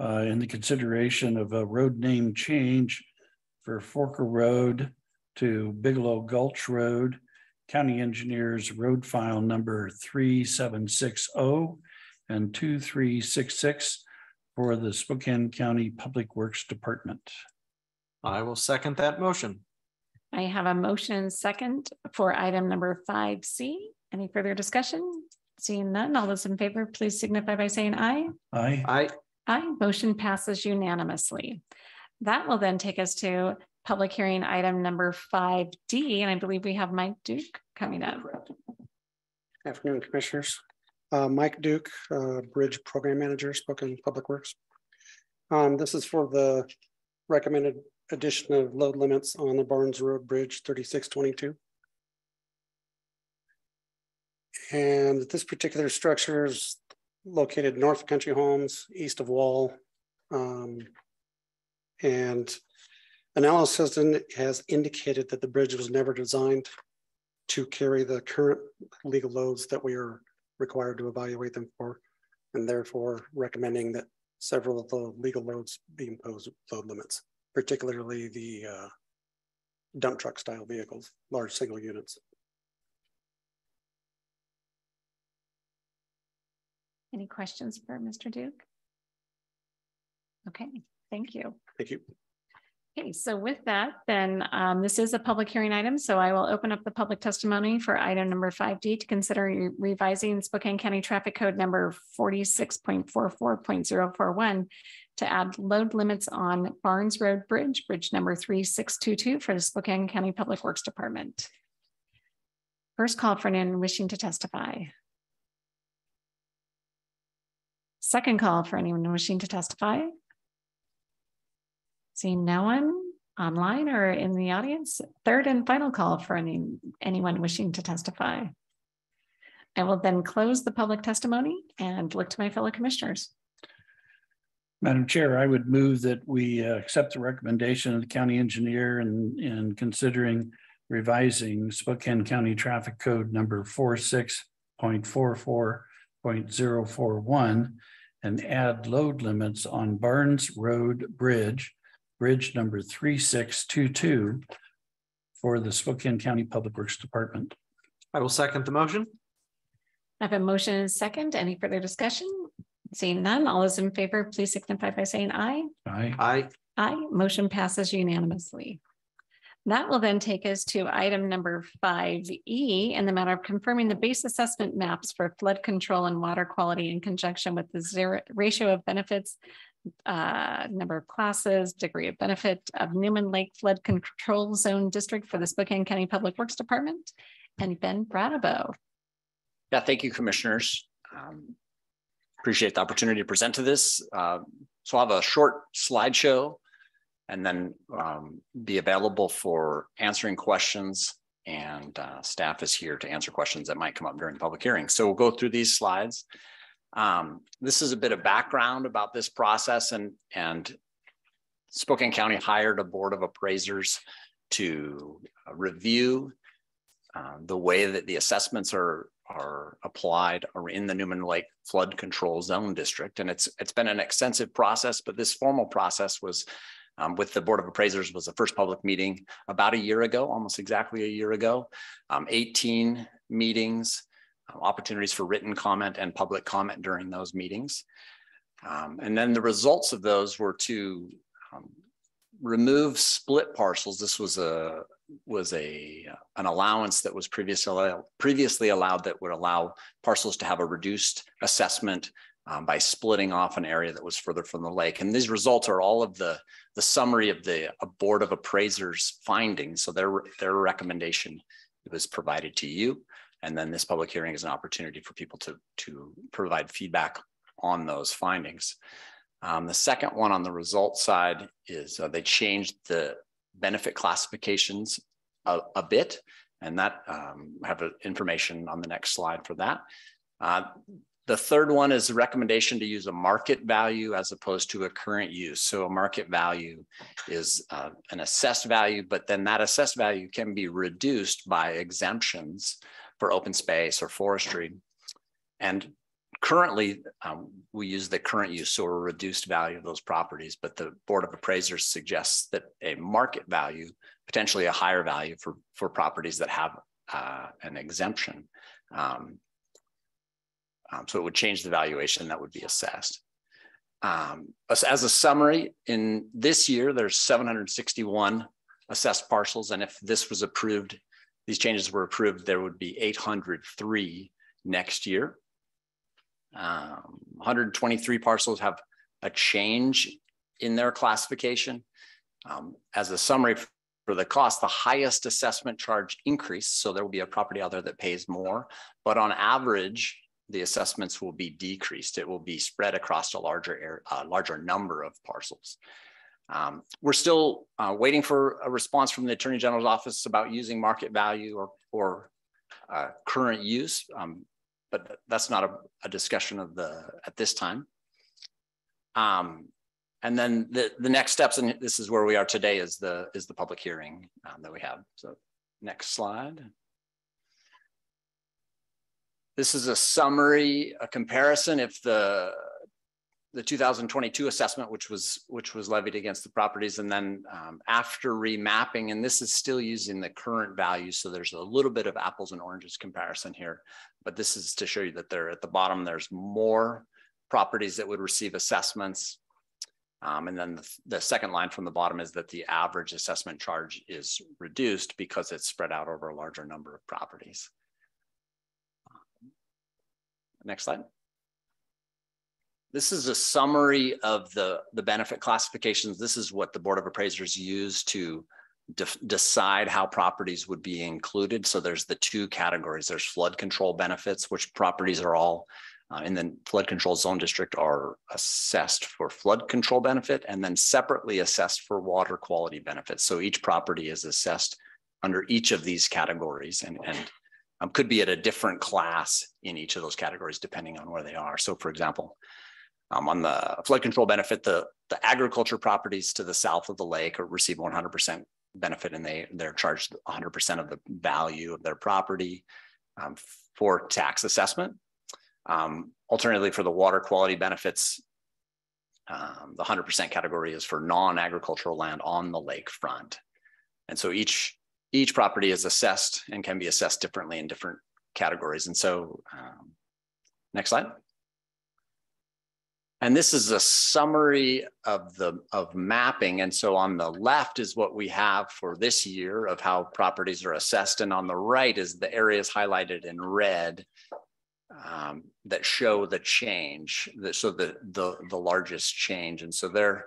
uh, in the consideration of a road name change for Forker Road to Bigelow Gulch Road, County Engineers Road File Number three seven six oh and two three six six for the Spokane County Public Works Department. I will second that motion. I have a motion and second for item number five C. Any further discussion? Seeing none, all those in favor, please signify by saying aye. Aye. Aye. Aye, motion passes unanimously. That will then take us to public hearing item number five D, and I believe we have Mike Duke coming up. Afternoon, Commissioners. Uh, Mike Duke, uh, Bridge Program Manager, Spokane Public Works. Um, this is for the recommended addition of load limits on the Barnes Road Bridge thirty-six twenty-two. And this particular structure is located north of Country Homes, east of Wall. Um, and analysis has indicated that the bridge was never designed to carry the current legal loads that we are required to evaluate them for, and therefore recommending that several of the legal loads be imposed load limits, particularly the uh, dump truck style vehicles, large single units. Any questions for Mr. Duke? Okay, thank you. Thank you. Okay, so with that, then um, this is a public hearing item, so I will open up the public testimony for item number five D to consider revising Spokane County Traffic Code number forty-six point four four point zero four one to add load limits on Barnes Road Bridge, bridge number three six two two for the Spokane County Public Works Department. First call for anyone wishing to testify. Second call for anyone wishing to testify. Seeing no one online or in the audience, third and final call for any, anyone wishing to testify. I will then close the public testimony and look to my fellow commissioners. Madam Chair, I would move that we uh, accept the recommendation of the county engineer and in considering revising Spokane County Traffic Code number four six point four four point zero four one and add load limits on Barnes Road Bridge, bridge number three six two two for the Spokane County Public Works Department. I will second the motion. I have a motion and a second. Any further discussion? Seeing none, all those in favor, please signify by saying aye. Aye. Aye. Aye, motion passes unanimously. That will then take us to item number five E in the matter of confirming the base assessment maps for flood control and water quality in conjunction with the zero ratio of benefits, uh, number of classes, degree of benefit of Newman Lake Flood Control Zone District for the Spokane County Public Works Department and Ben Brattebo. Yeah, thank you, commissioners. Um, Appreciate the opportunity to present to this. Uh, So I'll have a short slideshow and then um, be available for answering questions. And uh, staff is here to answer questions that might come up during the public hearing. So we'll go through these slides. Um, This is a bit of background about this process and, and Spokane County hired a board of appraisers to review uh, the way that the assessments are are applied are in the Newman Lake Flood Control Zone District. And it's it's been an extensive process, but this formal process was um, with the Board of Appraisers was the first public meeting about a year ago, almost exactly a year ago. Um, 18 meetings, opportunities for written comment and public comment during those meetings. Um, and then the results of those were to um, remove split parcels. This was a was a an allowance that was previously previously allowed that would allow parcels to have a reduced assessment um, by splitting off an area that was further from the lake. And these results are all of the the summary of the board of appraisers findings. So their their recommendation was provided to you. And then this public hearing is an opportunity for people to to provide feedback on those findings. Um, the second one on the result side is uh, they changed the benefit classifications a, a bit, and that um, have information on the next slide for that. Uh, the third one is a recommendation to use a market value as opposed to a current use. So a market value is uh, an assessed value, but then that assessed value can be reduced by exemptions for open space or forestry. And currently um, we use the current use or reduced value of those properties, but the Board of Appraisers suggests that a market value, potentially a higher value for, for properties that have uh, an exemption. Um, um, so it would change the valuation that would be assessed. Um, as, as a summary, in this year, there's 761 assessed parcels. And if this was approved, these changes were approved, there would be 803 next year. Um, 123 parcels have a change in their classification. Um, as a summary for the cost, the highest assessment charge increase. So there will be a property out there that pays more, but on average, the assessments will be decreased. It will be spread across a larger, larger number of parcels. Um, we're still uh, waiting for a response from the Attorney General's office about using market value or, or uh, current use. Um, but that's not a, a discussion of the at this time. Um, and then the, the next steps, and this is where we are today, is the is the public hearing um, that we have. So next slide. This is a summary, a comparison. If the the 2022 assessment, which was which was levied against the properties, and then um, after remapping, and this is still using the current value, so there's a little bit of apples and oranges comparison here, but this is to show you that there at the bottom there's more properties that would receive assessments, um, and then the, the second line from the bottom is that the average assessment charge is reduced because it's spread out over a larger number of properties. Next slide. This is a summary of the, the benefit classifications. This is what the Board of Appraisers use to de decide how properties would be included. So there's the two categories. There's flood control benefits, which properties are all uh, in the flood control zone district are assessed for flood control benefit and then separately assessed for water quality benefits. So each property is assessed under each of these categories and, and um, could be at a different class in each of those categories depending on where they are. So for example, um, on the flood control benefit, the, the agriculture properties to the south of the lake are receive 100% benefit and they, they're charged 100% of the value of their property um, for tax assessment. Um, alternatively, for the water quality benefits, um, the 100% category is for non-agricultural land on the lakefront. And so each, each property is assessed and can be assessed differently in different categories. And so um, next slide. And this is a summary of the of mapping. And so on the left is what we have for this year of how properties are assessed. And on the right is the areas highlighted in red um, that show the change. So the, the, the largest change. And so there,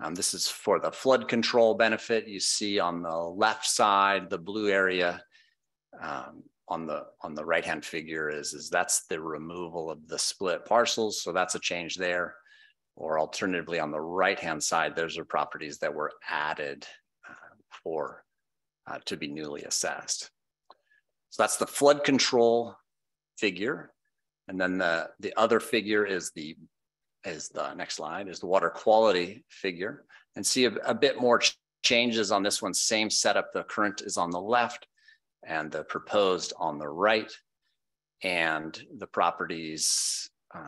um, this is for the flood control benefit. You see on the left side, the blue area um, on the on the right hand figure is is that's the removal of the split parcels. So that's a change there. Or alternatively on the right hand side those are properties that were added uh, for uh, to be newly assessed. So that's the flood control figure. And then the the other figure is the is the next slide is the water quality figure. And see a, a bit more ch changes on this one. Same setup. The current is on the left and the proposed on the right and the properties um,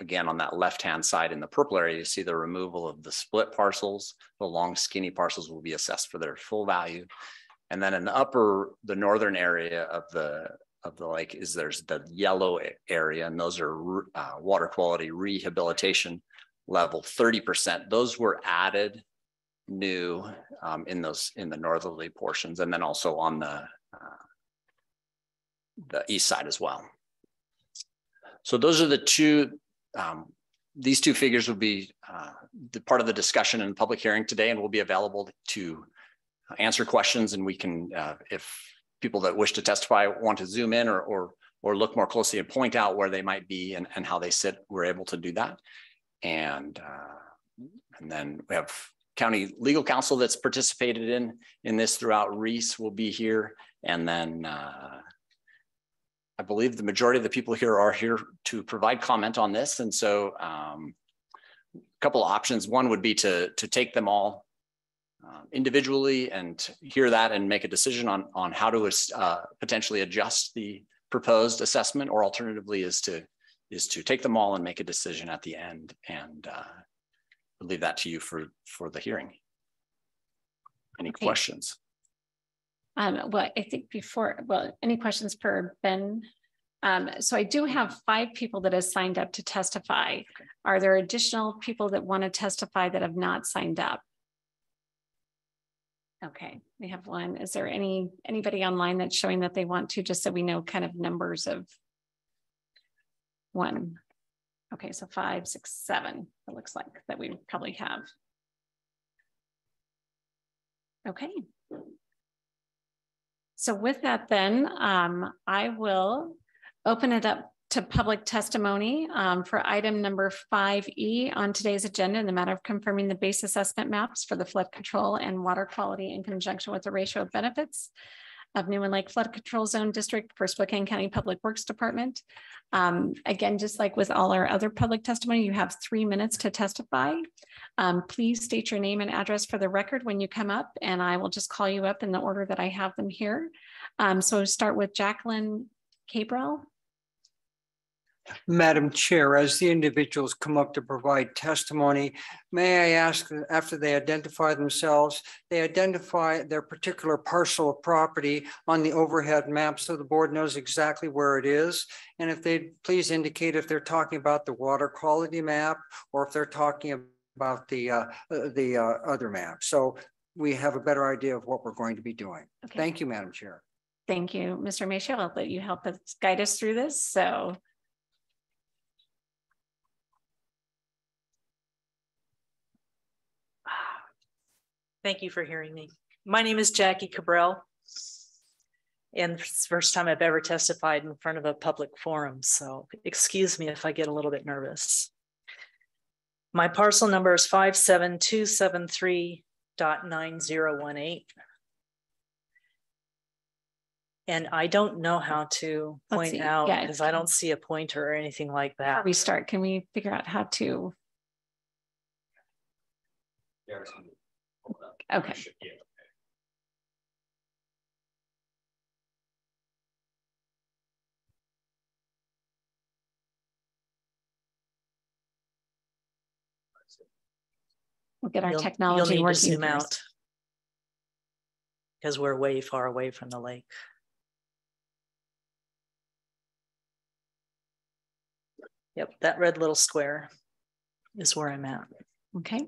again on that left hand side in the purple area you see the removal of the split parcels. The long skinny parcels will be assessed for their full value. And then in the upper the northern area of the of the lake is there's the yellow area and those are uh, water quality rehabilitation level 30% those were added new um, in those in the northerly portions and then also on the uh, the east side as well. So those are the two, um, these two figures will be uh, the part of the discussion in public hearing today and will be available to answer questions and we can, uh, if people that wish to testify want to zoom in or, or, or look more closely and point out where they might be and, and how they sit, we're able to do that. And, uh, and then we have county legal counsel that's participated in in this throughout Reese will be here. And then uh, I believe the majority of the people here are here to provide comment on this. And so um, a couple of options. One would be to, to take them all uh, individually and hear that and make a decision on, on how to uh, potentially adjust the proposed assessment or alternatively is to is to take them all and make a decision at the end and uh, leave that to you for, for the hearing. Any okay. questions? Um, well, I think before, well, any questions for Ben? Um, so I do have five people that have signed up to testify. Okay. Are there additional people that want to testify that have not signed up? Okay, we have one. Is there any anybody online that's showing that they want to, just so we know kind of numbers of one? Okay, so five, six, seven, it looks like that we probably have. Okay. So with that then, um, I will open it up to public testimony um, for item number 5E on today's agenda in the matter of confirming the base assessment maps for the flood control and water quality in conjunction with the ratio of benefits of Newman Lake Flood Control Zone District for Spokane County Public Works Department. Um, again, just like with all our other public testimony, you have three minutes to testify. Um, please state your name and address for the record when you come up, and I will just call you up in the order that I have them here. Um, so start with Jacqueline Cabral. Madam Chair, as the individuals come up to provide testimony, may I ask, that after they identify themselves, they identify their particular parcel of property on the overhead map so the board knows exactly where it is? And if they please indicate if they're talking about the water quality map or if they're talking about the, uh, the uh, other map. So we have a better idea of what we're going to be doing. Okay. Thank you, Madam Chair. Thank you, Mr. Mayhew. I'll let you help us guide us through this. So Thank you for hearing me. My name is Jackie Cabral. And it's the first time I've ever testified in front of a public forum, so excuse me if I get a little bit nervous. My parcel number is five seven two seven three dot nine zero one eight. And I don't know how to point see. out, Yeah. because I don't see a pointer or anything like before that. we start, can we figure out how to? Okay. We'll get our You'll- technology You'll need to working. zoom first. out. Because we're way far away from the lake. Yep, that red little square is where I'm at. Okay,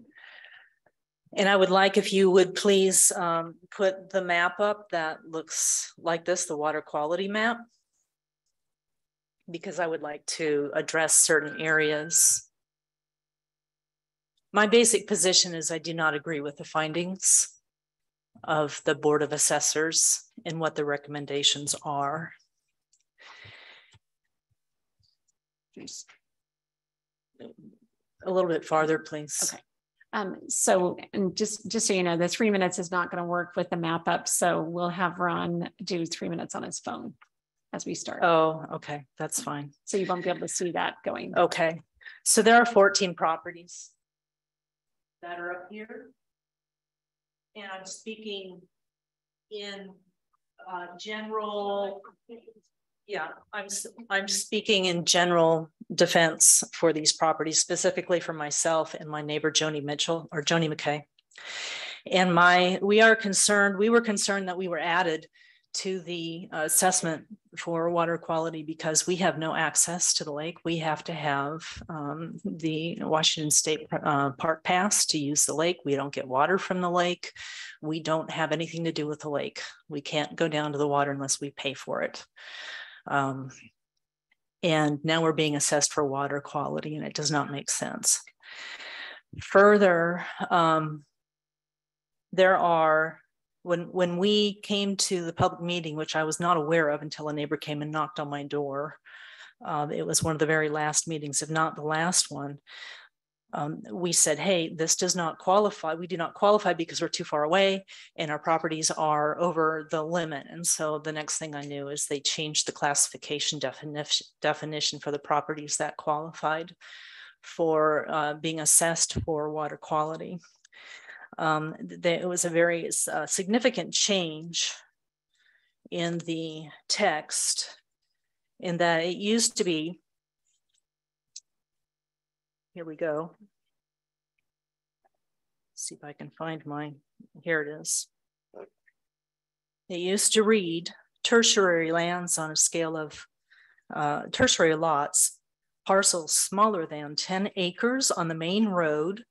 And I would like if you would please um, put the map up that looks like this, the water quality map. Because I would like to address certain areas. My basic position is I do not agree with the findings of the Board of Assessors and what the recommendations are. Just A little bit farther, please. Okay. Um, so, and just, just so you know, the three minutes is not gonna work with the map up, so we'll have Ron do three minutes on his phone as we start. Oh, okay, that's fine. So you won't be able to see that going. Okay, so there are fourteen properties that are up here. And I'm speaking in uh general. Yeah, I'm I'm speaking in general defense for these properties, specifically for myself and my neighbor Joni Mitchell or Joni McKay. And my, we are concerned, we were concerned that we were added to the uh, assessment for water quality because we have no access to the lake. We have to have um, the Washington State uh, Park Pass to use the lake. We don't get water from the lake. We don't have anything to do with the lake. We can't go down to the water unless we pay for it. Um, and now we're being assessed for water quality and it does not make sense. Further, um, there are when when we came to the public meeting, which I was not aware of until a neighbor came and knocked on my door. Uh, it was one of the very last meetings, if not the last one. Um, we said, hey, this does not qualify. We do not qualify because we're too far away and our properties are over the limit. And so the next thing I knew is they changed the classification definition definition for the properties that qualified for uh, being assessed for water quality um, it was a very uh, significant change in the text in that it used to be, here we go. see if I can find my, here it is. It used to read tertiary lands on a scale of uh, tertiary lots, parcels smaller than 10 acres on the main road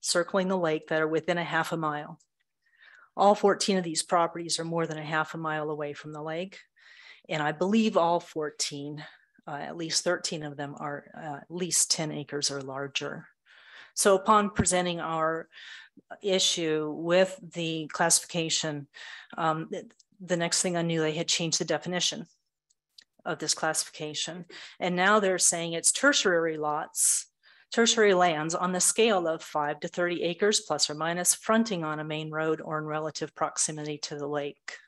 circling the lake that are within a half a mile. All 14 of these properties are more than a half a mile away from the lake. And I believe all 14, uh, at least 13 of them are uh, at least 10 acres or larger. So upon presenting our issue with the classification, um, the next thing I knew, they had changed the definition of this classification. And now they're saying it's tertiary lots tertiary lands on the scale of five to 30 acres plus or minus fronting on a main road or in relative proximity to the lake.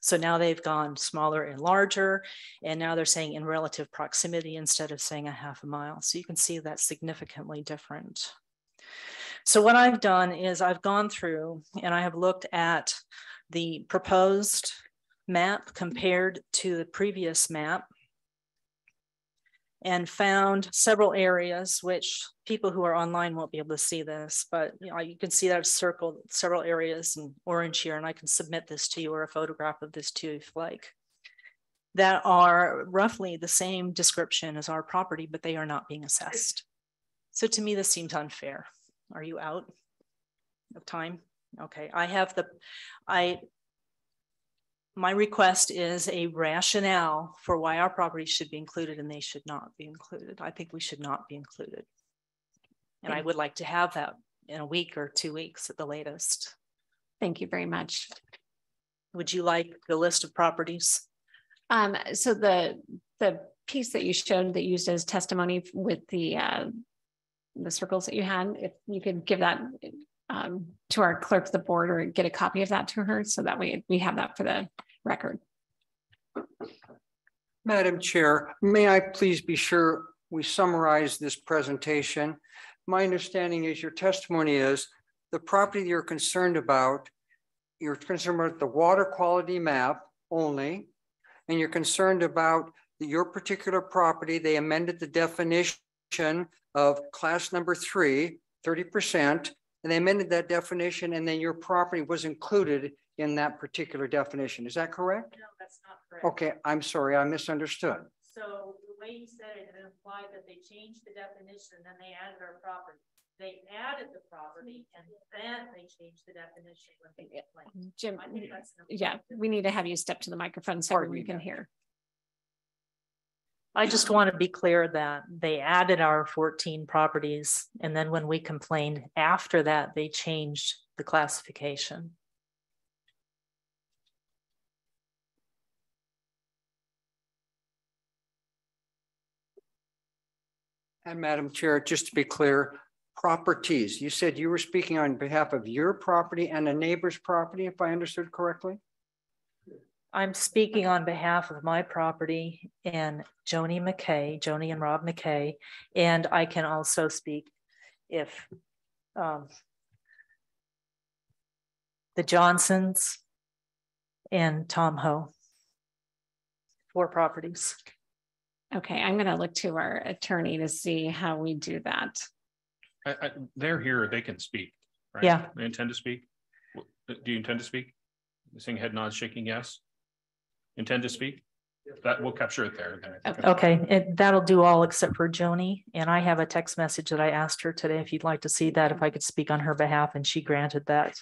So now they've gone smaller and larger, and now they're saying in relative proximity instead of saying a half a mile. So you can see that's significantly different. So what I've done is I've gone through and I have looked at the proposed map compared to the previous map and found several areas which people who are online won't be able to see this, but you know, you can see that I've circled several areas in orange here, and I can submit this to you or a photograph of this too, if you like, that are roughly the same description as our property, but they are not being assessed. So to me, this seems unfair. Are you out of time? Okay, I have the, I my request is a rationale for why our properties should be included and they should not be included. I think we should not be included. And I would like to have that in a week or two weeks at the latest. Thank you very much. Would you like the list of properties? Um, so the the piece that you showed that used as testimony with the uh, the circles that you had, if you could give that um, to our clerk of the board or get a copy of that to her so that way we have that for the record. Madam Chair, may I please be sure we summarize this presentation? My understanding is your testimony is the property you're concerned about, you're concerned about the water quality map only, and you're concerned about your particular property. They amended the definition of class number three, 30%, and they amended that definition, and then your property was included in that particular definition. Is that correct? No, that's not correct. Okay, I'm sorry, I misunderstood. So the way you said it, it implied that they changed the definition, then they added our property. They added the property and then they changed the definition when they complained. Jim, I think that's an yeah, we need to have you step to the microphone so Pardon everyone can hear. I just want to be clear that they added our fourteen properties, and then when we complained after that, they changed the classification. And Madam Chair, just to be clear, properties, you said you were speaking on behalf of your property and a neighbor's property, if I understood correctly? I'm speaking on behalf of my property and Joni McKay, Joni and Rob McKay, and I can also speak if um, the Johnsons and Tom Ho. Four properties. Okay, I'm going to look to our attorney to see how we do that. I, I, they're here, they can speak. right? Yeah. They intend to speak? Do you intend to speak? Seeing head nods, shaking yes? Intend to speak? That, we'll capture it there. then I think. Okay, it, that'll do all except for Joni. And I have a text message that I asked her today, if you'd like to see that, if I could speak on her behalf, and she granted that.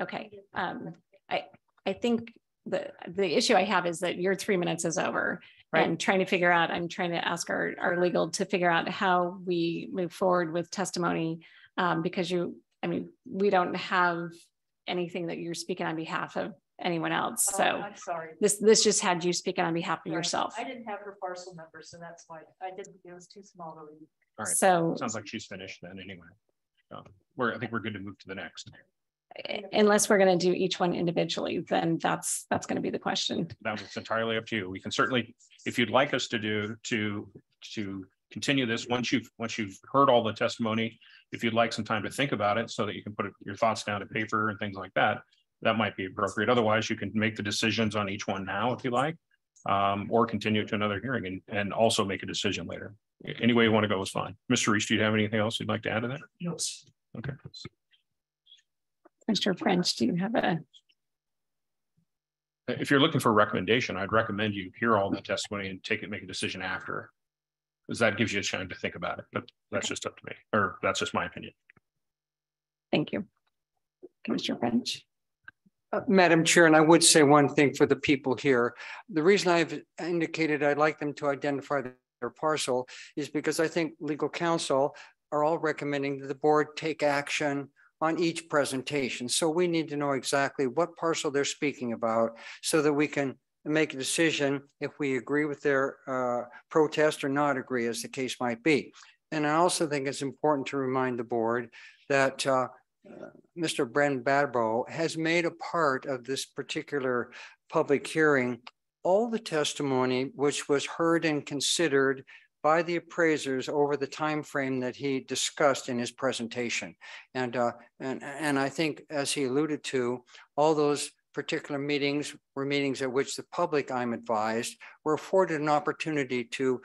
Okay, um, I, I think the, the issue I have is that your three minutes is over. Right. And trying to figure out, I'm trying to ask our, our legal to figure out how we move forward with testimony. Um, because you, I mean, we don't have anything that you're speaking on behalf of anyone else, so. Oh, I'm sorry. This, this just had you speaking on behalf of yourself. I didn't have her parcel number, so that's why I didn't, it was too small to read. All right, So sounds like she's finished then anyway. So We're, I think we're good to move to the next. Unless we're gonna do each one individually, then that's, that's gonna be the question. That was entirely up to you. We can certainly, if you'd like us to do, to, to continue this, once you've, once you've heard all the testimony, if you'd like some time to think about it so that you can put your thoughts down to paper and things like that, that might be appropriate. Otherwise, you can make the decisions on each one now if you like. Um, or continue to another hearing and, and also make a decision later. Any way you want to go is fine. Mr. Reese, do you have anything else you'd like to add to that? Yes. Okay. Mr. French, do you have a, If you're looking for a recommendation, I'd recommend you hear all the testimony and take it, make a decision after. Because that gives you a chance to think about it, but that's just up to me, or that's just my opinion. thank you. Commissioner French. Uh, Madam Chair, and I would say one thing for the people here. The reason I've indicated I'd like them to identify their parcel is because I think legal counsel are all recommending that the board take action on each presentation. So we need to know exactly what parcel they're speaking about so that we can make a decision if we agree with their uh, protest or not agree, as the case might be. And I also think it's important to remind the board that uh, uh, Mr. Ben Brattebo has made a part of this particular public hearing all the testimony which was heard and considered by the appraisers over the time frame that he discussed in his presentation. And, uh, and, and I think, as he alluded to, all those particular meetings were meetings at which the public, I'm advised, were afforded an opportunity to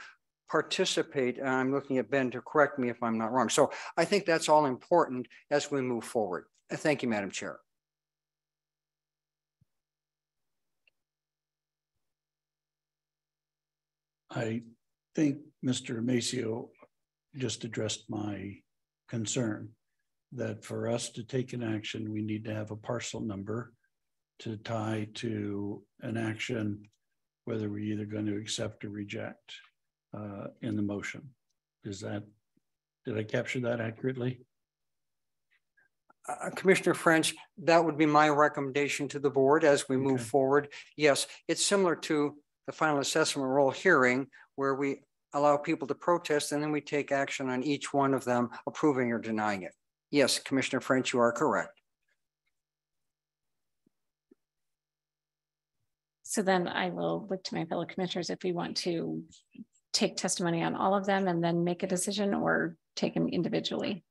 participate. And I'm looking at Ben to correct me if I'm not wrong. So I think that's all important as we move forward. Thank you, Madam Chair. I think Mr. Emacio just addressed my concern that for us to take an action, we need to have a parcel number to tie to an action, whether we're either going to accept or reject uh, in the motion. Is that, did I capture that accurately? Uh, Commissioner French, that would be my recommendation to the board as we move forward. Yes, it's similar to the final assessment roll hearing where we allow people to protest and then we take action on each one of them approving or denying it. Yes, Commissioner French, you are correct. So then I will look to my fellow commissioners if we want to take testimony on all of them and then make a decision or take them individually.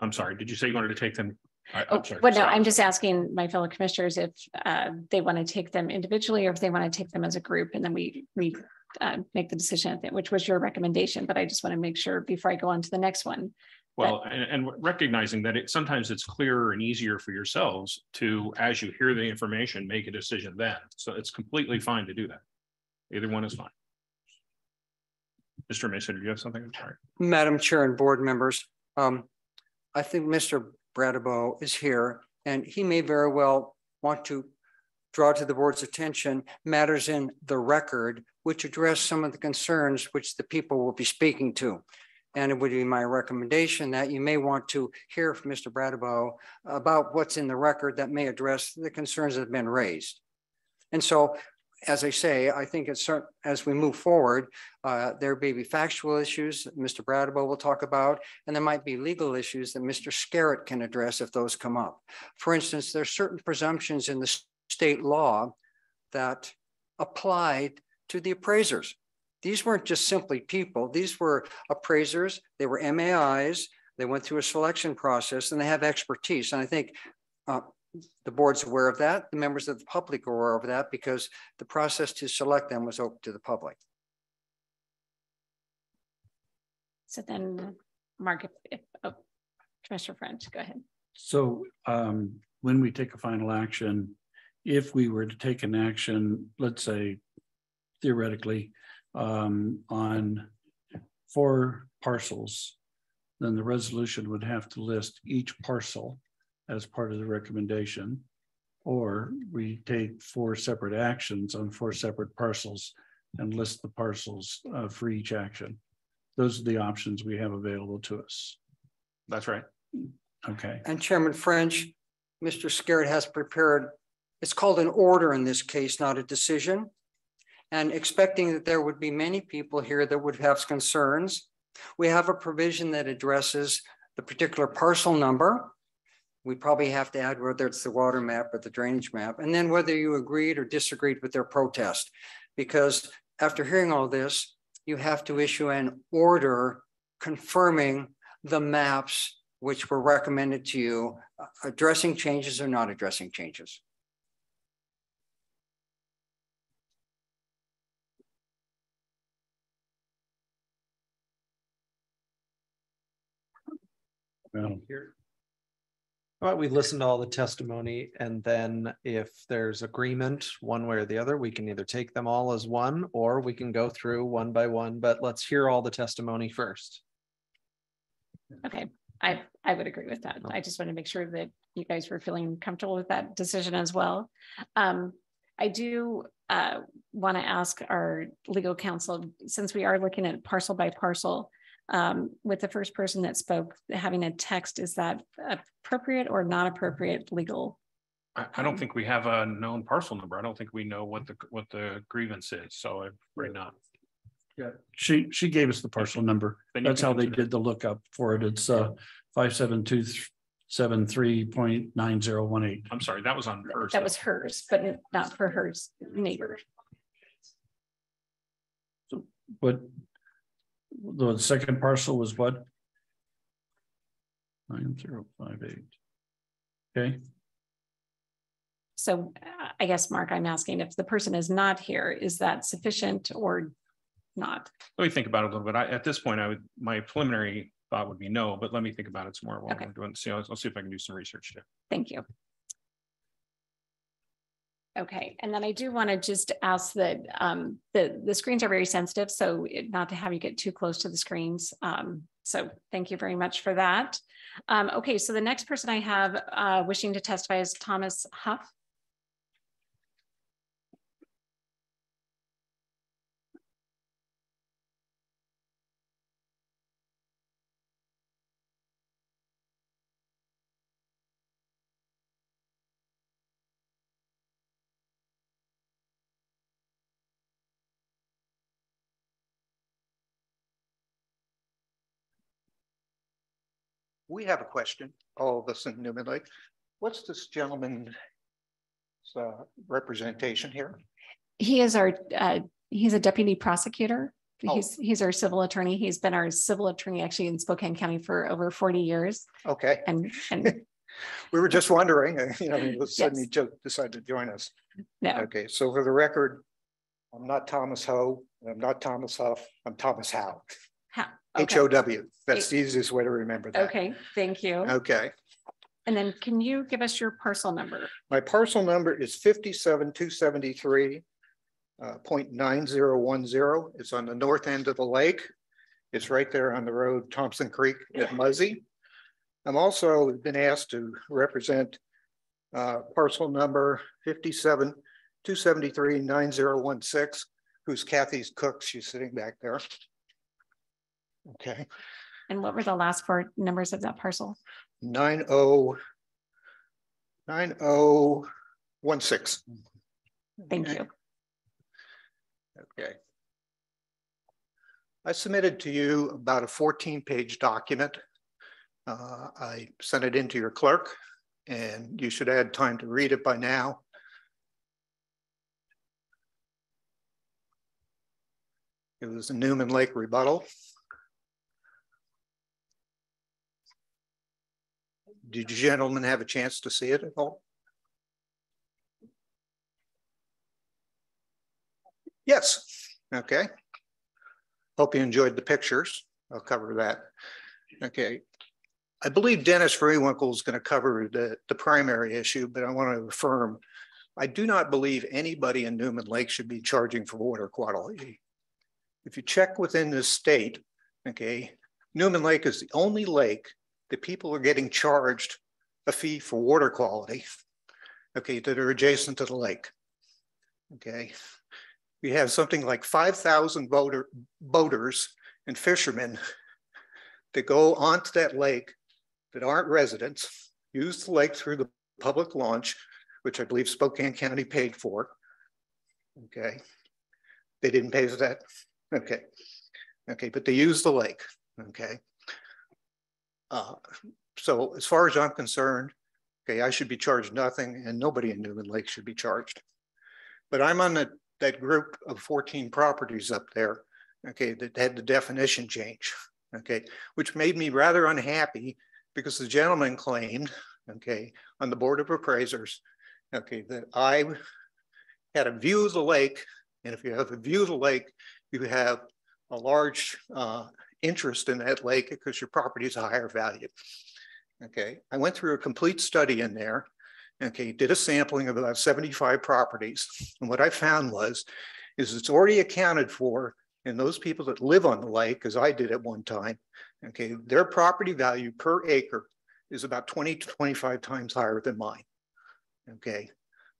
I'm sorry, did you say you wanted to take them? I- I'm Oh, sorry. but no, I'm just asking my fellow commissioners if uh, they want to take them individually or if they want to take them as a group and then we, we uh, make the decision, which was your recommendation, but I just want to make sure before I go on to the next one. Well, and, and recognizing that it, sometimes it's clearer and easier for yourselves to, as you hear the information, make a decision then. So it's completely fine to do that. Either one is fine. Mr. Mason, do you have something? I'm sorry. Madam Chair and board members, um, I think Mr. Brattebo is here and he may very well want to draw to the board's attention matters in the record which address some of the concerns which the people will be speaking to. And it would be my recommendation that you may want to hear from Mr. Brattebo about what's in the record that may address the concerns that have been raised. And so, as I say, I think it's certain, as we move forward, uh, there may be factual issues that Mr. Brattebo will talk about, and there might be legal issues that Mr. Scarrett can address if those come up. For instance, there are certain presumptions in the state law that applied to the appraisers. These weren't just simply people. These were appraisers. They were MAIs. They went through a selection process and they have expertise. And I think uh, the board's aware of that. The members of the public are aware of that because the process to select them was open to the public. So then, Mark, if, if, oh, Commissioner French, go ahead. So um, when we take a final action, if we were to take an action, let's say theoretically, um, on four parcels, then the resolution would have to list each parcel as part of the recommendation. Or we take four separate actions on four separate parcels and list the parcels uh, for each action. Those are the options we have available to us. That's right. Okay. And Chairman French, Mr. Scarrett has prepared, it's called an order in this case, not a decision. And expecting that there would be many people here that would have concerns. We have a provision that addresses the particular parcel number. We probably have to add whether it's the water map or the drainage map, and then whether you agreed or disagreed with their protest. Because after hearing all this, you have to issue an order confirming the maps which were recommended to you, uh, addressing changes or not addressing changes. Well, How about we listen to all the testimony and then if there's agreement, one way or the other, we can either take them all as one or we can go through one by one, but let's hear all the testimony first. Okay, I, I would agree with that. I just want to make sure that you guys were feeling comfortable with that decision as well. Um, I do uh, want to ask our legal counsel, since we are looking at parcel by parcel, um, with the first person that spoke, having a text, is that appropriate or not appropriate legal? I, I don't think we have a known parcel number. I don't think we know what the, what the grievance is. So I'm afraid not. Yeah, she, she gave us the parcel number. That's how they consider- did the lookup for it. It's uh five seven two seven three point nine zero one eight. I'm sorry, that was on hers. That though. was hers, but not for hers neighbor. So, but the second parcel was what? Nine zero five eight. Okay. So uh, I guess, Mark, I'm asking if the person is not here, is that sufficient or not? Let me think about it a little bit. I, at this point, I would, my preliminary thought would be no, but let me think about it some more while Okay. I'm doing, see, I'll, I'll see if I can do some research too. Thank you. Okay, and then I do want to just ask that um, the, the screens are very sensitive, so it- not to have you get too close to the screens. Um, so thank you very much for that. Um, okay, so the next person I have uh, wishing to testify is Thomas Huff. We have a question, all of us in Newman Lake. What's this gentleman's uh, representation here? He is our, uh, he's a deputy prosecutor. Oh. He's, he's our civil attorney. He's been our civil attorney actually in Spokane County for over 40 years. Okay, And, and we were just wondering, uh, you know, all of a sudden Yes. decided to join us. no, Okay, so for the record, I'm not Thomas Ho, I'm not Thomas Huff, I'm Thomas Howe, how, H. O W. That's the easiest way to remember that. Okay, thank you. Okay, And then can you give us your parcel number? my parcel number is fifty-seven, two seventy-three. Uh, point nine zero one zero, it's on the north end of the lake. It's right there on the road Thompson Creek at Muzzy. I'm also been asked to represent. Uh, parcel number fifty-seven, two seventy-three, nine zero one six, who's Kathy's cook, she's sitting back there. Okay, And what were the last four numbers of that parcel? nine oh. Nine oh one six. Thank Okay. you. Okay. I submitted to you about a fourteen page document. Uh, I sent it into your clerk and you should add time to read it by now. It was a Newman Lake rebuttal. Did you gentlemen have a chance to see it at all? Yes, okay. Hope you enjoyed the pictures. I'll cover that. Okay. I believe Dennis Freewinkle is going to cover the, the primary issue, but I want to affirm, I do not believe anybody in Newman Lake should be charging for water quality. If you check within the state, okay, Newman Lake is the only lake that people are getting charged a fee for water quality, okay, that are adjacent to the lake. Okay, we have something like five thousand boater, boaters and fishermen that go onto that lake that aren't residents, use the lake through the public launch, which I believe Spokane County paid for. Okay, they didn't pay for that. Okay, okay, but they use the lake. Okay. Uh, so as far as I'm concerned, okay, I should be charged nothing, and nobody in Newman Lake should be charged. But I'm on the that group of 14 properties up there, okay, that had the definition change, okay, which made me rather unhappy because the gentleman claimed, okay, on the Board of Appraisers, okay, that I had a view of the lake, and if you have a view of the lake, you have a large uh, interest in that lake because your property is a higher value. Okay, I went through a complete study in there okay, did a sampling of about 75 properties. And what I found was, is it's already accounted for in those people that live on the lake, as I did at one time, okay, their property value per acre is about 20 to 25 times higher than mine. Okay,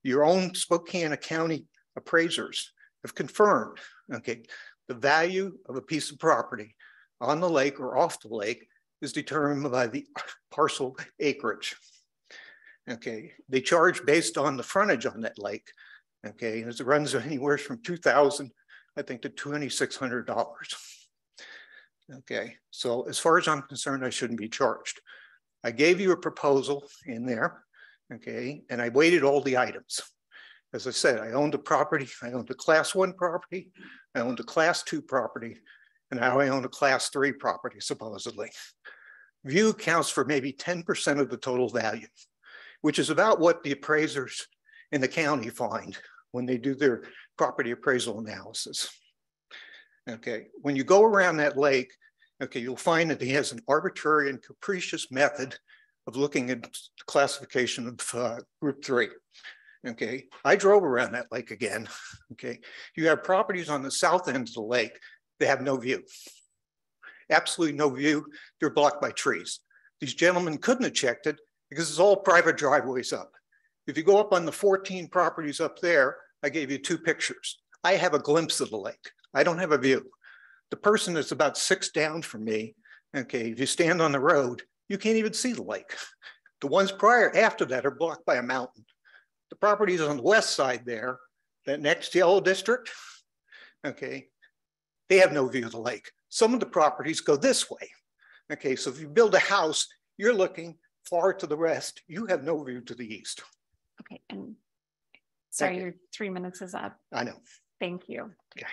your own Spokane County appraisers have confirmed, okay, the value of a piece of property on the lake or off the lake is determined by the parcel acreage. Okay, they charge based on the frontage on that lake. Okay, and it runs anywhere from two thousand, I think, to twenty-six hundred dollars. Okay, so as far as I'm concerned, I shouldn't be charged. I gave you a proposal in there, okay, and I weighted all the items. As I said, I owned a property, I owned a class one property, I owned a class two property, and now I own a class three property supposedly. View counts for maybe 10% of the total value which is about what the appraisers in the county find when they do their property appraisal analysis. Okay, when you go around that lake, okay, you'll find that he has an arbitrary and capricious method of looking at classification of uh, group three. Okay, I drove around that lake again. Okay, you have properties on the south end of the lake they have no view. Absolutely no view. They're blocked by trees. These gentlemen couldn't have checked it because it's all private driveways up. If you go up on the 14 properties up there, I gave you two pictures. I have a glimpse of the lake. I don't have a view. The person that's about six down from me, okay, if you stand on the road, you can't even see the lake. The ones prior after that are blocked by a mountain. The properties on the west side there, that next yellow district, okay, they have no view of the lake. Some of the properties go this way. Okay, so if you build a house, you're looking far to the west. You have no view to the east. Okay, and sorry, your three minutes is up. I know. Thank you. Okay.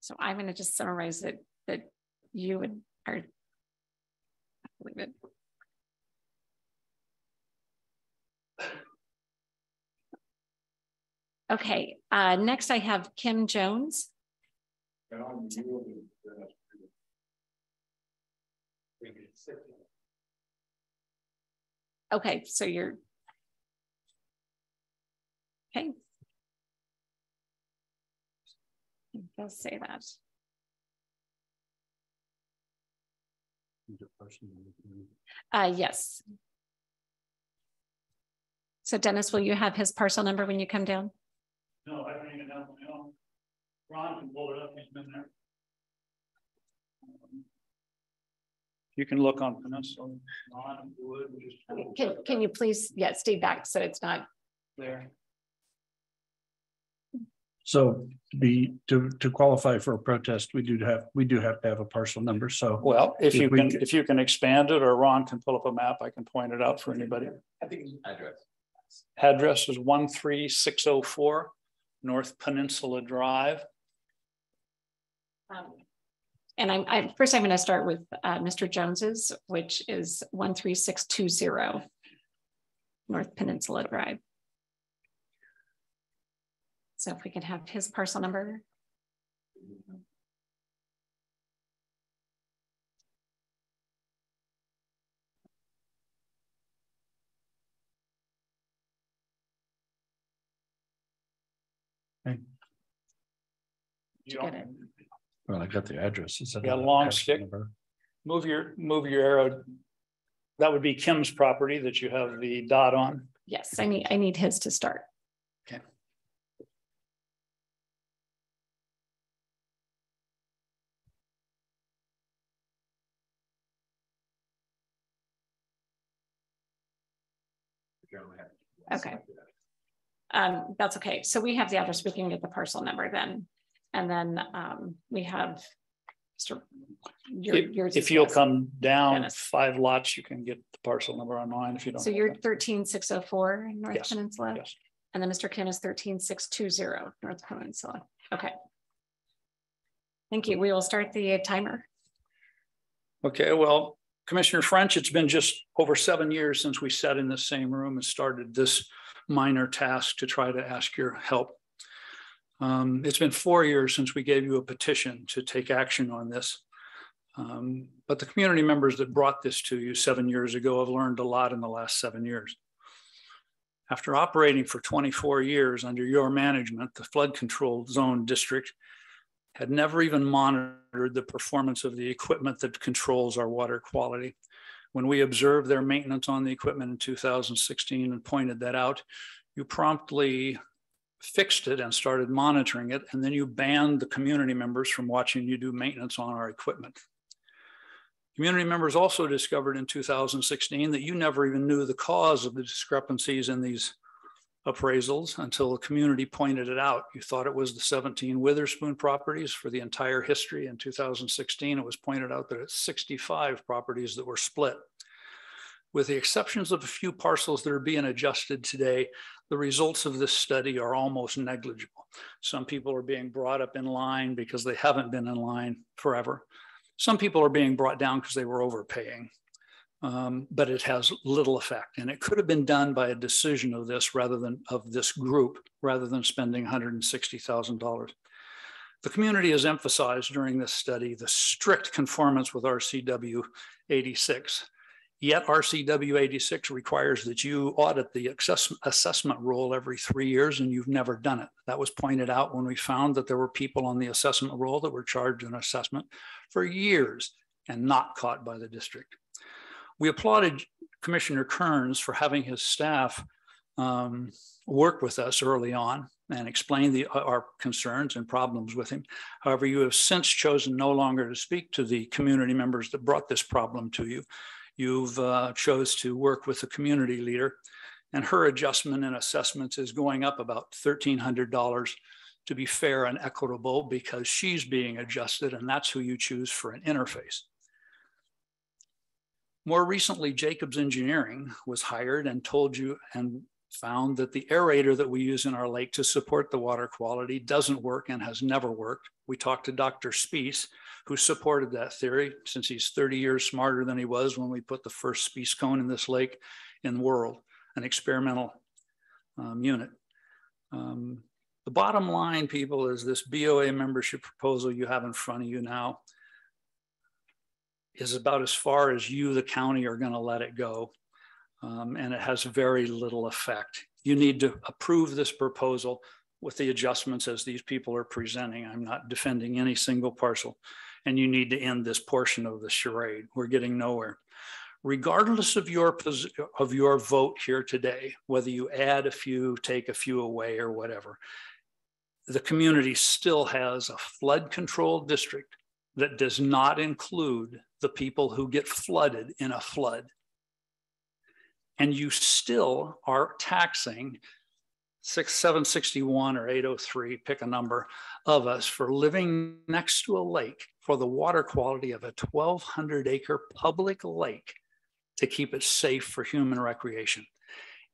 So I'm going to just summarize it that you would are I believe it. Okay, uh, next I have Kim Jones. Okay, so you're okay. Does say that. Uh, yes. So Dennis, will you have his parcel number when you come down? No, I don't even have my own. Ron can pull it up, he's been there. You can look on Peninsula, Ron Wood, just. Can, can you please, yeah, stay back so it's not There. So to be, to, to qualify for a protest, we do have, we do have to have a parcel number, so. Well, if you we can, if you can expand it or Ron can pull up a map, I can point it out for anybody. I think address. Address is one three six oh four North Peninsula Drive. Um, and I'm, I, first I'm going to start with uh, Mr. Jones's, which is 13620 North Peninsula Drive. So if we can have his parcel number. Did you get it? Well, I got the address. It's Got a long stick. Move your, move your arrow. That would be Kim's property that you have the dot on. Yes, I need, I need his to start. Okay. Okay. Um, that's okay. So we have the address, we can get the parcel number then. And then um, we have. Mr. your- If, yours if you'll come down Dennis. five lots, you can get the parcel number online if you don't. So you're that. thirteen six oh four North Yes, Peninsula? yes. And then Mr. Kim is thirteen six two zero North Peninsula. Okay. Thank you. We will start the timer. Okay, well, Commissioner French, it's been just over seven years since we sat in the same room and started this minor task to try to ask your help. Um, it's been four years since we gave you a petition to take action on this. Um, but the community members that brought this to you seven years ago have learned a lot in the last seven years. After operating for 24 years under your management, the flood control zone district had never even monitored the performance of the equipment that controls our water quality. When we observed their maintenance on the equipment in 2016 and pointed that out, you promptly fixed it and started monitoring it, and then you banned the community members from watching you do maintenance on our equipment. Community members also discovered in 2016 that you never even knew the cause of the discrepancies in these appraisals until the community pointed it out. You thought it was the 17 Witherspoon properties for the entire history. In 2016, it was pointed out that it's 65 properties that were split. With the exceptions of a few parcels that are being adjusted today, the results of this study are almost negligible. Some people are being brought up in line because they haven't been in line forever. Some people are being brought down because they were overpaying. um, but it has little effect. And it could have been done by a decision of this rather than of this group, rather than spending $160,000. The community has emphasized during this study the strict conformance with RCW 86. Yet RCW 86 requires that you audit the assess assessment roll every three years, and you've never done it. That was pointed out when we found that there were people on the assessment roll that were charged an assessment for years and not caught by the district. We applauded Commissioner Kerns for having his staff um, work with us early on and explain the, our concerns and problems with him. However, you have since chosen no longer to speak to the community members that brought this problem to you. You've uh, chose to work with a community leader and her adjustment and assessments is going up about $1,300 to be fair and equitable because she's being adjusted and that's who you choose for an interface. More recently, Jacobs Engineering was hired and told you and found that the aerator that we use in our lake to support the water quality doesn't work and has never worked. We talked to Dr. Speece, who supported that theory since he's 30 years smarter than he was when we put the first Speece cone in this lake in the world, an experimental um, unit. Um, the bottom line, people, is this BOA membership proposal you have in front of you now is about as far as you, the county, are going to let it go. Um, and it has very little effect. You need to approve this proposal with the adjustments as these people are presenting. I'm not defending any single parcel. And you need to end this portion of the charade. We're getting nowhere. Regardless of your, of your vote here today, whether you add a few, take a few away or whatever, the community still has a flood control district that does not include the people who get flooded in a flood. And you still are taxing six, 761 or 803, pick a number of us for living next to a lake for the water quality of a 1200 acre public lake to keep it safe for human recreation.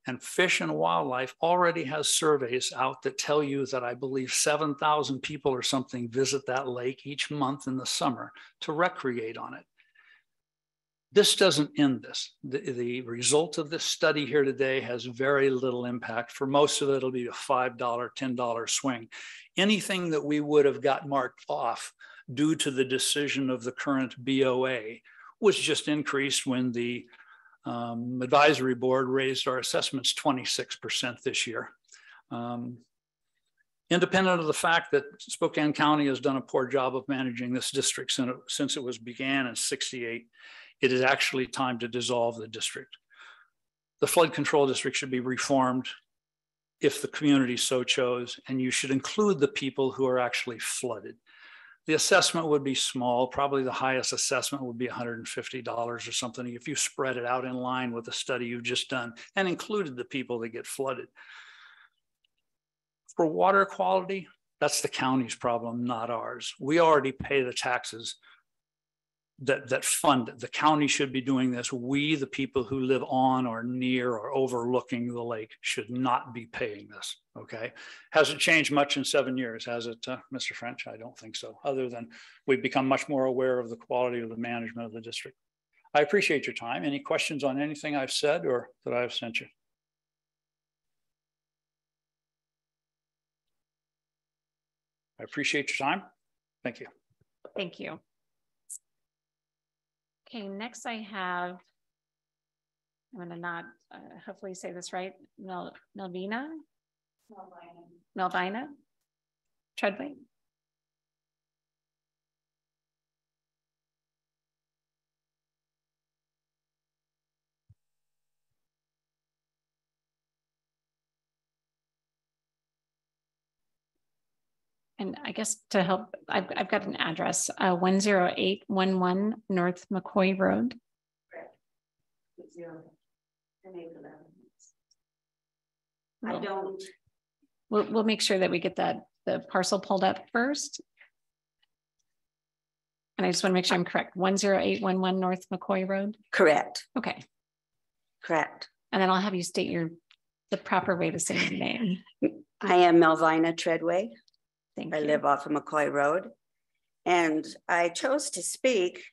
And Fish and Wildlife already has surveys out that tell you that I believe 7,000 people or something visit that lake each month in the summer to recreate on it. This doesn't end this. The, the result of this study here today has very little impact. For most of it, it'll be a $5, $10 swing. Anything that we would have got marked off due to the decision of the current BOA was just increased when the um, advisory board raised our assessments 26% this year. Um, independent of the fact that Spokane County has done a poor job of managing this district since it, since it was began in 68, it is actually time to dissolve the district. The flood control district should be reformed if the community so chose, and you should include the people who are actually flooded. The assessment would be small. Probably the highest assessment would be $150 or something if you spread it out in line with the study you've just done and included the people that get flooded. For water quality, that's the county's problem, not ours. We already pay the taxes that that fund the county should be doing this. We the people who live on or near or overlooking the lake should not be paying this okay? Has it changed much in seven years has it uh, mr french? I don't think so other than we've become much more aware of the quality of the management of the district. I appreciate your time. Any questions on anything i've said or that i've sent you? I appreciate your time. Thank you. Thank you Okay, next I have, I'm gonna not uh, hopefully say this right, Mel Melvina? Melvina. Melvina Treadway. And I guess to help, I've, I've got an address, uh, 10811 North McCoy Road. I don't. We'll, we'll make sure that we get that the parcel pulled up first. And I just want to make sure I'm correct. 10811 North McCoy Road? Correct. Okay. Correct. And then I'll have you state your the proper way to say your name. I am Melvina Treadway. Thank I you. live off of McCoy Road. And I chose to speak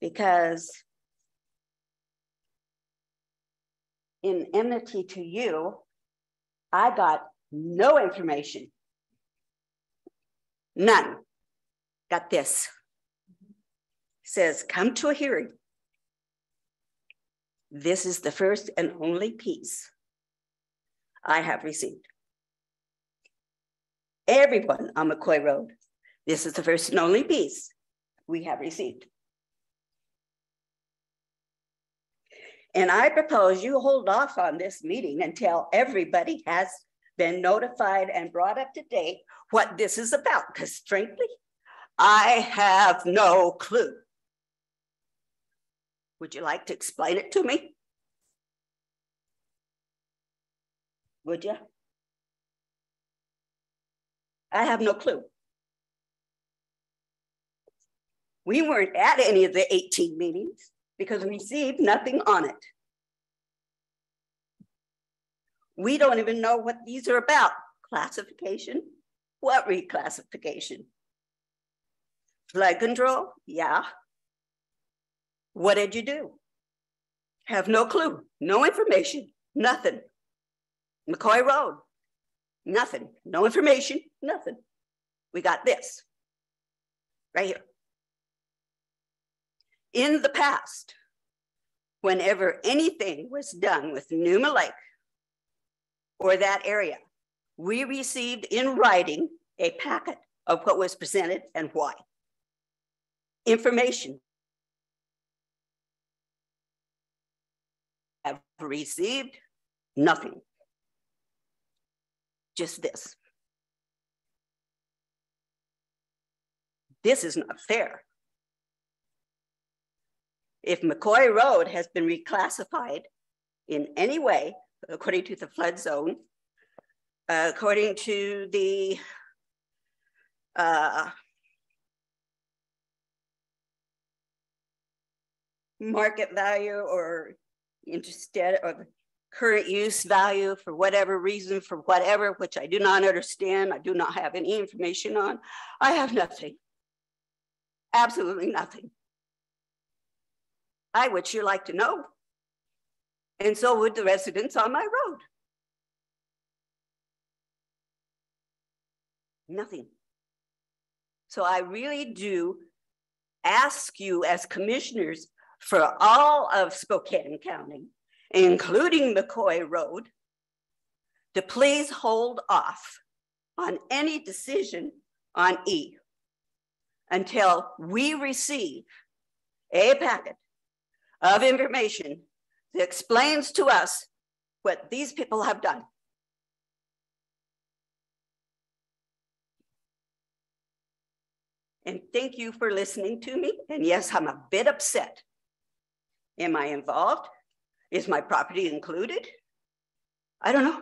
because in enmity to you, I got no information. None. Got this. Says, come to a hearing. This is the first and only piece I have received. Everyone on McCoy Road, this is the first and only piece we have received. And I propose you hold off on this meeting until everybody has been notified and brought up to date what this is about, because frankly, I have no clue. Would you like to explain it to me? Would you? I have no clue. We weren't at any of the 18 meetings because we received nothing on it. We don't even know what these are about. Classification? What reclassification? Flood control? Yeah. What did you do? Have no clue, no information, nothing. McCoy Road, nothing, no information, nothing. We got this right here. In the past, whenever anything was done with Newman Lake or that area, we received in writing a packet of what was presented and why. Information. Have received nothing. Just this. This is not fair. If McCoy Road has been reclassified in any way, according to the flood zone, uh, according to the uh, market value or instead of current use value for whatever reason, for whatever, which I do not understand, I do not have any information on, I have nothing. Absolutely nothing. I would sure like to know. And so would the residents on my road. Nothing. So I really do ask you as commissioners for all of Spokane County, including McCoy Road, to please hold off on any decision on E until we receive a packet of information that explains to us what these people have done. And thank you for listening to me. And yes, I'm a bit upset. Am I involved? Is my property included? I don't know.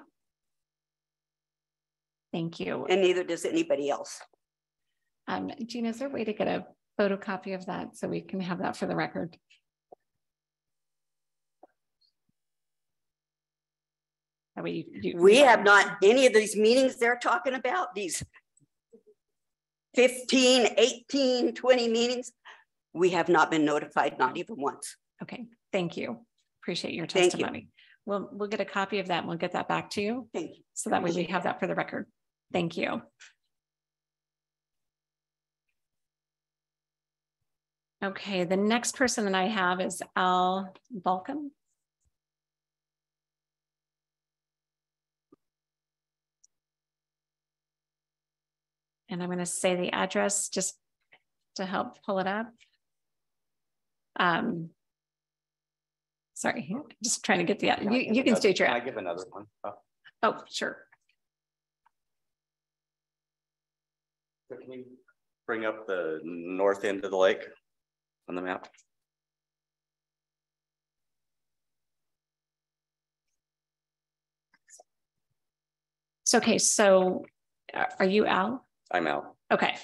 Thank you. And neither does anybody else. Um, Gina, is there a way to get a photocopy of that so we can have that for the record? We, we have not, any of these meetings they're talking about, these 15, 18, 20 meetings, we have not been notified, not even once. Okay, thank you. Appreciate your Thank you. testimony. We'll, we'll get a copy of that and we'll get that back to you. Thank you. So that way we have that for the record. Thank you. Okay, the next person that I have is Al Balcom. And I'm going to say the address just to help pull it up. Um, sorry, just trying to get the, you, you can state your, Can I give another one? Oh, oh, sure. so Can you bring up the north end of the lake on the map? So, okay, so uh, are you Al? I'm Al. Okay,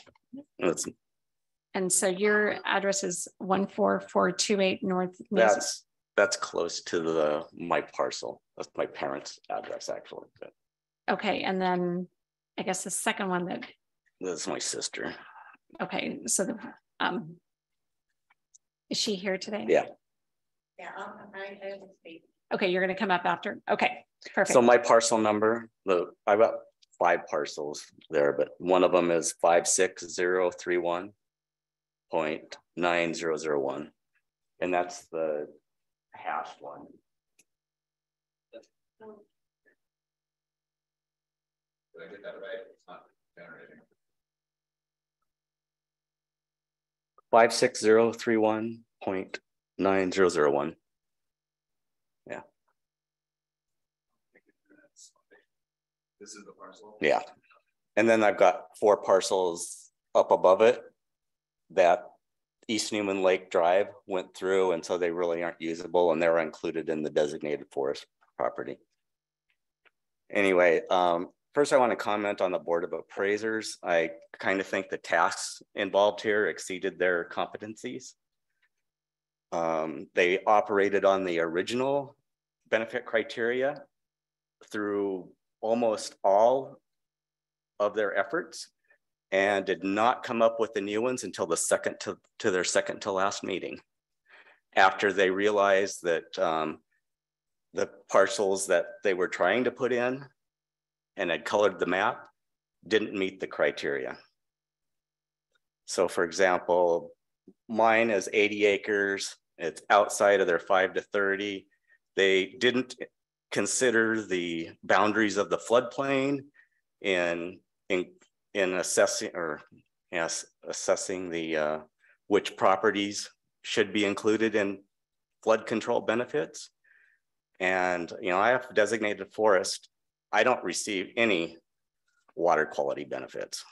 That's, and so your address is one four four two eight North. Mason- that's, that's close to the, my parcel. That's my parents' address, actually. but Okay, and then I guess the second one that, That's my sister. okay, so the, um, is she here today? Yeah. Yeah, I, I, Okay, you're gonna come up after. Okay, perfect. So my parcel number, the, I've got five parcels there, but one of them is five, six, zero, three, one. Point nine, zero, zero, one. And that's the hashed one. Did I get that right? It's not generating. Five, six, zero, three, one, point nine, zero, zero, one. Yeah, This is the parcel? yeah. And then I've got four parcels up above it. That East Newman Lake Drive went through, and so they really aren't usable, and they're included in the designated forest property. Anyway, um, first I want to comment on the Board of Appraisers. I kind of think the tasks involved here exceeded their competencies. Um, they operated on the original benefit criteria through almost all of their efforts and did not come up with the new ones until the second to, to their second to last meeting. After they realized that um, the parcels that they were trying to put in and had colored the map didn't meet the criteria. So for example, mine is 80 acres. It's outside of their five to 30. They didn't consider the boundaries of the floodplain in, in, in assessing or yes, assessing the uh, which properties should be included in flood control benefits. And, you know, I have designated forest. I don't receive any water quality benefits.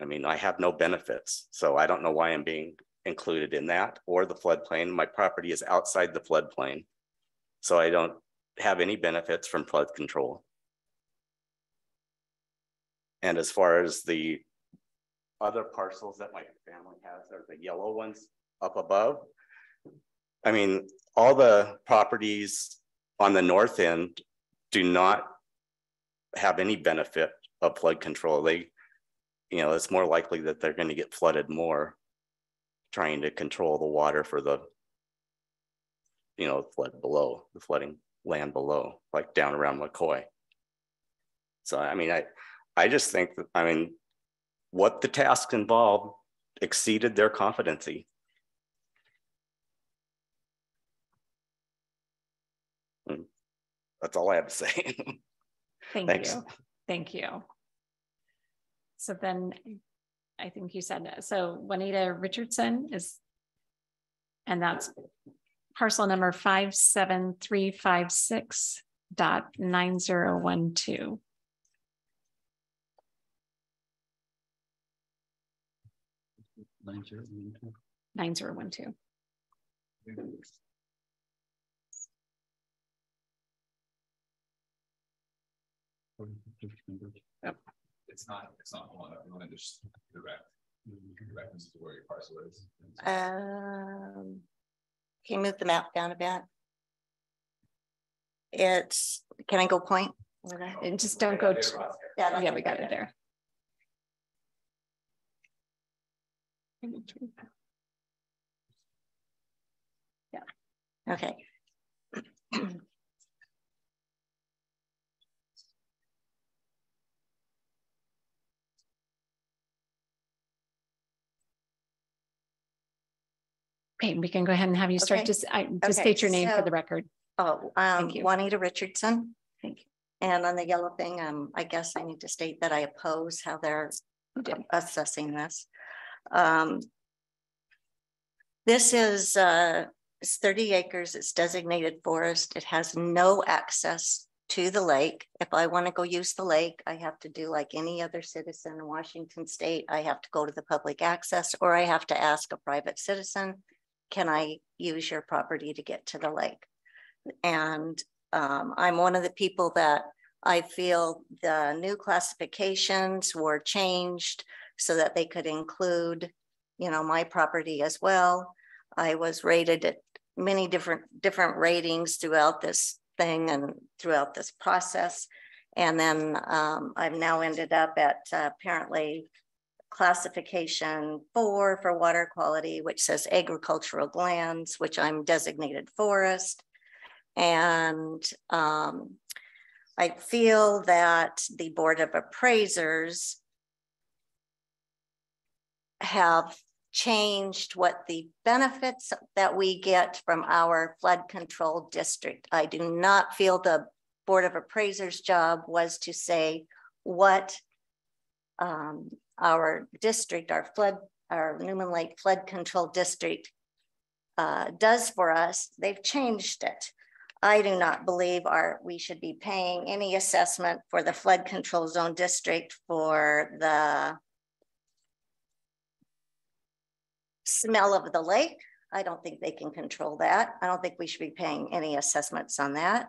I mean, I have no benefits, so I don't know why I'm being included in that or the floodplain. My property is outside the floodplain. So I don't have any benefits from flood control. And as far as the other parcels that my family has, are the yellow ones up above. I mean, all the properties on the north end do not have any benefit of flood control. They, you know, it's more likely that they're going to get flooded more trying to control the water for the, you know, flood below, the flooding land below, like down around McCoy. So, I mean, I, I just think that, I mean, what the tasks involved exceeded their competency. Hmm. That's all I have to say. Thank Thanks. you. Thank you. So then I think you said, so Juanita Richardson is, and that's parcel number five, seven, three, five, six dot nine zero one two. Nine zero one two. Nine zero one two. It's not, it's not one, I want to just direct, direct this to where your parcel is. Um, can you move the map down a bit? It's, can I go point? And just don't go, to- Yeah, yeah, we got it there. Okay. Okay, we can go ahead and have you start Okay. just, I, just Okay, state your name for the record. Oh, um. Juanita Richardson. Thank you. And on the yellow thing, um, I guess I need to state that I oppose how they're assessing this. Um. This is, uh, it's thirty acres, it's designated forest, it has no access to the lake. If I want to go use the lake, I have to do like any other citizen in Washington state. I have to go to the public access, or I have to ask a private citizen. Can I use your property to get to the lake? And um, I'm one of the people that I feel the new classifications were changed so that they could include, you know, my property as well. I was rated at many different, different ratings throughout this thing and throughout this process. And then um, I've now ended up at uh, apparently classification four for water quality, which says agricultural lands, which I'm designated forest. And um, I feel that the Board of Appraisers have changed what the benefits that we get from our flood control district. I do not feel the Board of Appraisers job was to say what um, our district, our flood, our Newman Lake Flood Control District uh, does for us. They've changed it. I do not believe our we should be paying any assessment for the flood control zone district for the smell of the lake. I don't think they can control that. I don't think we should be paying any assessments on that.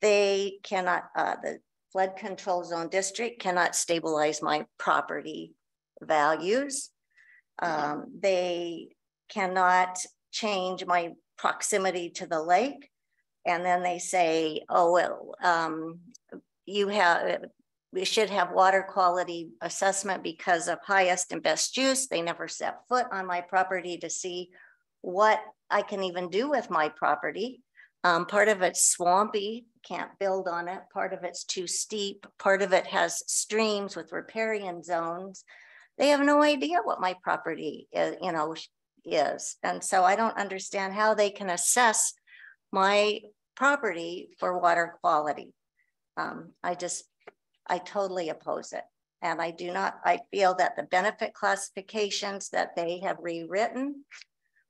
They cannot, uh, the flood control zone district cannot stabilize my property values. Um, they cannot change my proximity to the lake. And then they say, oh, well, um, you have, we should have water quality assessment because of highest and best use. They never set foot on my property to see what I can even do with my property. Um, part of it's swampy, can't build on it. Part of it's too steep. Part of it has streams with riparian zones. They have no idea what my property is, you know, is. And so I don't understand how they can assess my property for water quality. Um, I just, I totally oppose it. And I do not, I feel that the benefit classifications that they have rewritten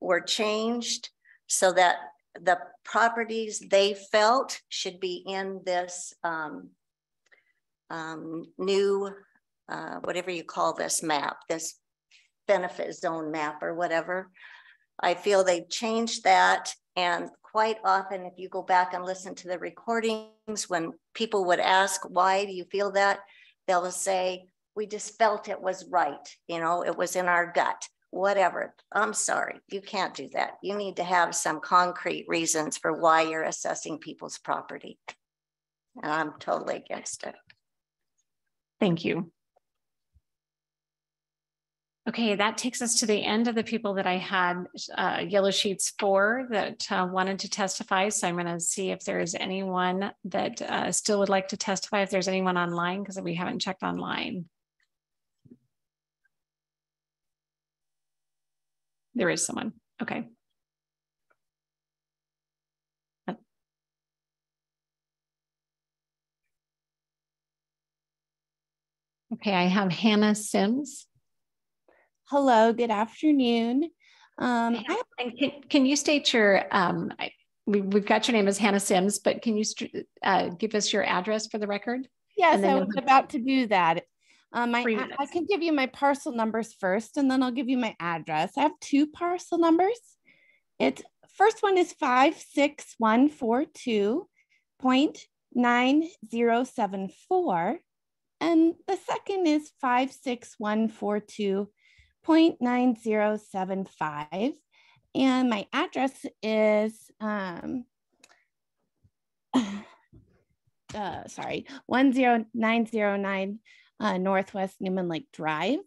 were changed so that the properties they felt should be in this um, um, new, uh, whatever you call this map, this benefit zone map or whatever. I feel they've changed that. And quite often, if you go back and listen to the recordings, when people would ask, why do you feel that? They'll say, we just felt it was right. You know, it was in our gut whatever. I'm sorry, you can't do that. You need to have some concrete reasons for why you're assessing people's property. And I'm totally against it. Thank you. Okay, that takes us to the end of the people that I had uh, yellow sheets for that uh, wanted to testify. So I'm going to see if there is anyone that uh, still would like to testify, if there's anyone online, because we haven't checked online. There is someone. Okay. Okay, I have Hannah Sims. Hello, good afternoon. Um, and can, can you state your, um, I, we, have got your name as Hannah Sims, but can you uh, give us your address for the record? Yes, I was about to do that. Um, I, I can give you my parcel numbers first, and then I'll give you my address. I have two parcel numbers. It's first one is 56142.9074. And the second is 56142.9075. And my address is, um, uh, sorry, 10909 uh, Northwest Newman Lake Drive.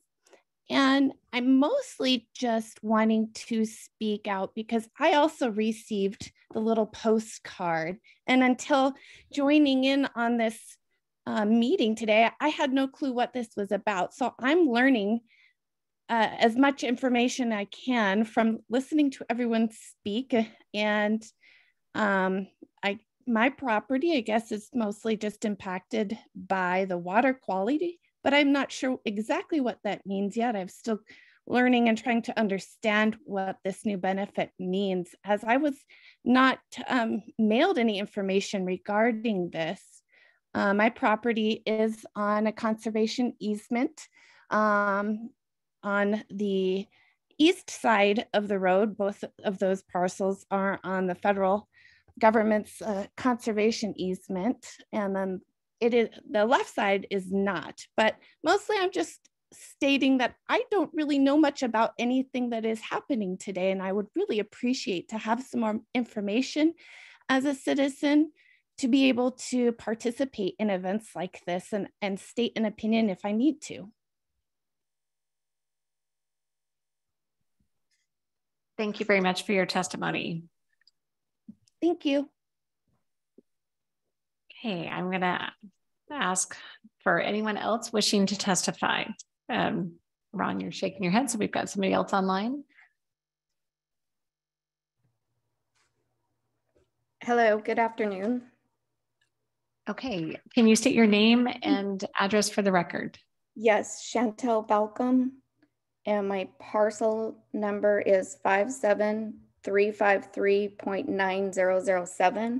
And I'm mostly just wanting to speak out because I also received the little postcard. And until joining in on this uh, meeting today, I had no clue what this was about. So I'm learning uh, as much information I can from listening to everyone speak. And um, I, my property, I guess, is mostly just impacted by the water quality but I'm not sure exactly what that means yet. I'm still learning and trying to understand what this new benefit means as I was not um, mailed any information regarding this. Uh, my property is on a conservation easement um, on the east side of the road. Both of those parcels are on the federal government's uh, conservation easement. And then it is the left side is not, but mostly I'm just stating that I don't really know much about anything that is happening today. And I would really appreciate to have some more information as a citizen to be able to participate in events like this and, and state an opinion if I need to. Thank you very much for your testimony. Thank you. Okay, I'm going to ask for anyone else wishing to testify. Um, Ron, you're shaking your head, so we've got somebody else online. Hello, good afternoon. Okay, can you state your name and address for the record? Yes, Chantel Balcom, and my parcel number is 57353.9007.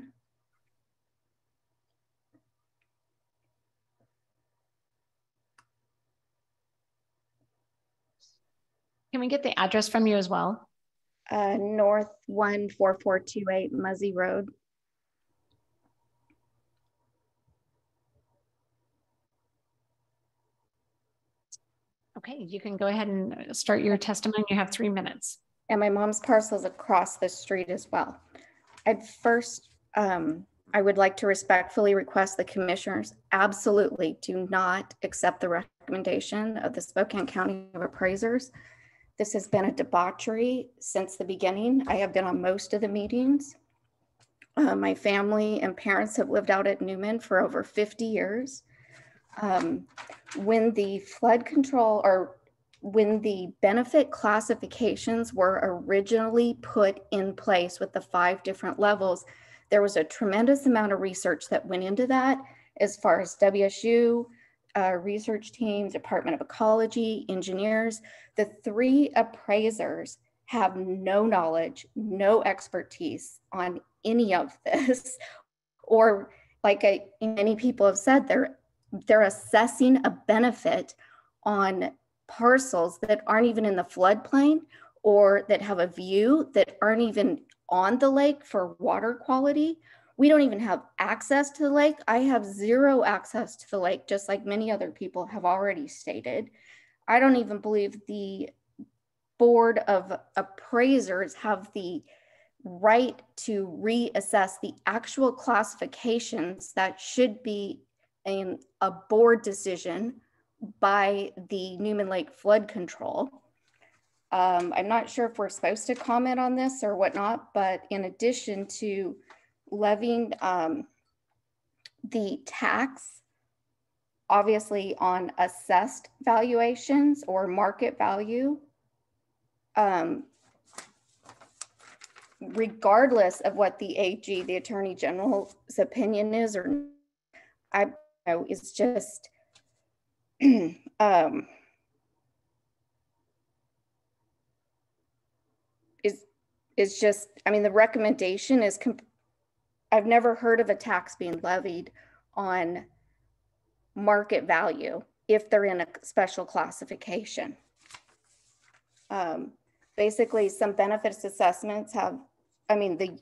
Can we get the address from you as well? Uh, North 14428 Muzzy Road. Okay, you can go ahead and start your testimony. You have three minutes. And my mom's parcel is across the street as well. At first, um, I would like to respectfully request the commissioners absolutely do not accept the recommendation of the Spokane County of Appraisers. This has been a debauchery since the beginning. I have been on most of the meetings. Uh, my family and parents have lived out at Newman for over 50 years. Um, when the flood control or when the benefit classifications were originally put in place with the five different levels, there was a tremendous amount of research that went into that as far as WSU, uh, research teams, Department of Ecology, engineers. The three appraisers have no knowledge, no expertise on any of this, or like I, many people have said, they're they're assessing a benefit on parcels that aren't even in the floodplain or that have a view that aren't even on the lake for water quality. We don't even have access to the lake. I have zero access to the lake, just like many other people have already stated. I don't even believe the board of appraisers have the right to reassess the actual classifications that should be a, a board decision by the Newman Lake Flood Control. Um, I'm not sure if we're supposed to comment on this or whatnot, but in addition to levying um, the tax, obviously on assessed valuations or market value, um, regardless of what the AG, the Attorney General's opinion is, or I know, is just um, is is just I mean the recommendation is I've never heard of a tax being levied on market value if they're in a special classification. Um, basically, some benefits assessments have, I mean, the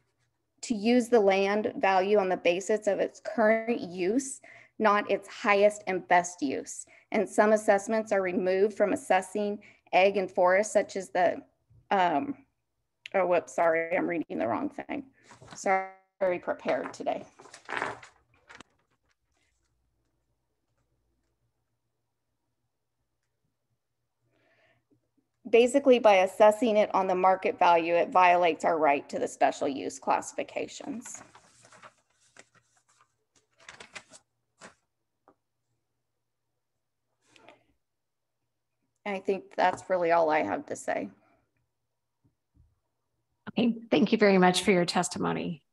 to use the land value on the basis of its current use not its highest and best use. And some assessments are removed from assessing ag and forest, such as the, um, oh, whoops, sorry, I'm reading the wrong thing. Sorry, very prepared today. Basically, by assessing it on the market value, it violates our right to the special use classifications. I think that's really all I have to say. Okay, thank you very much for your testimony.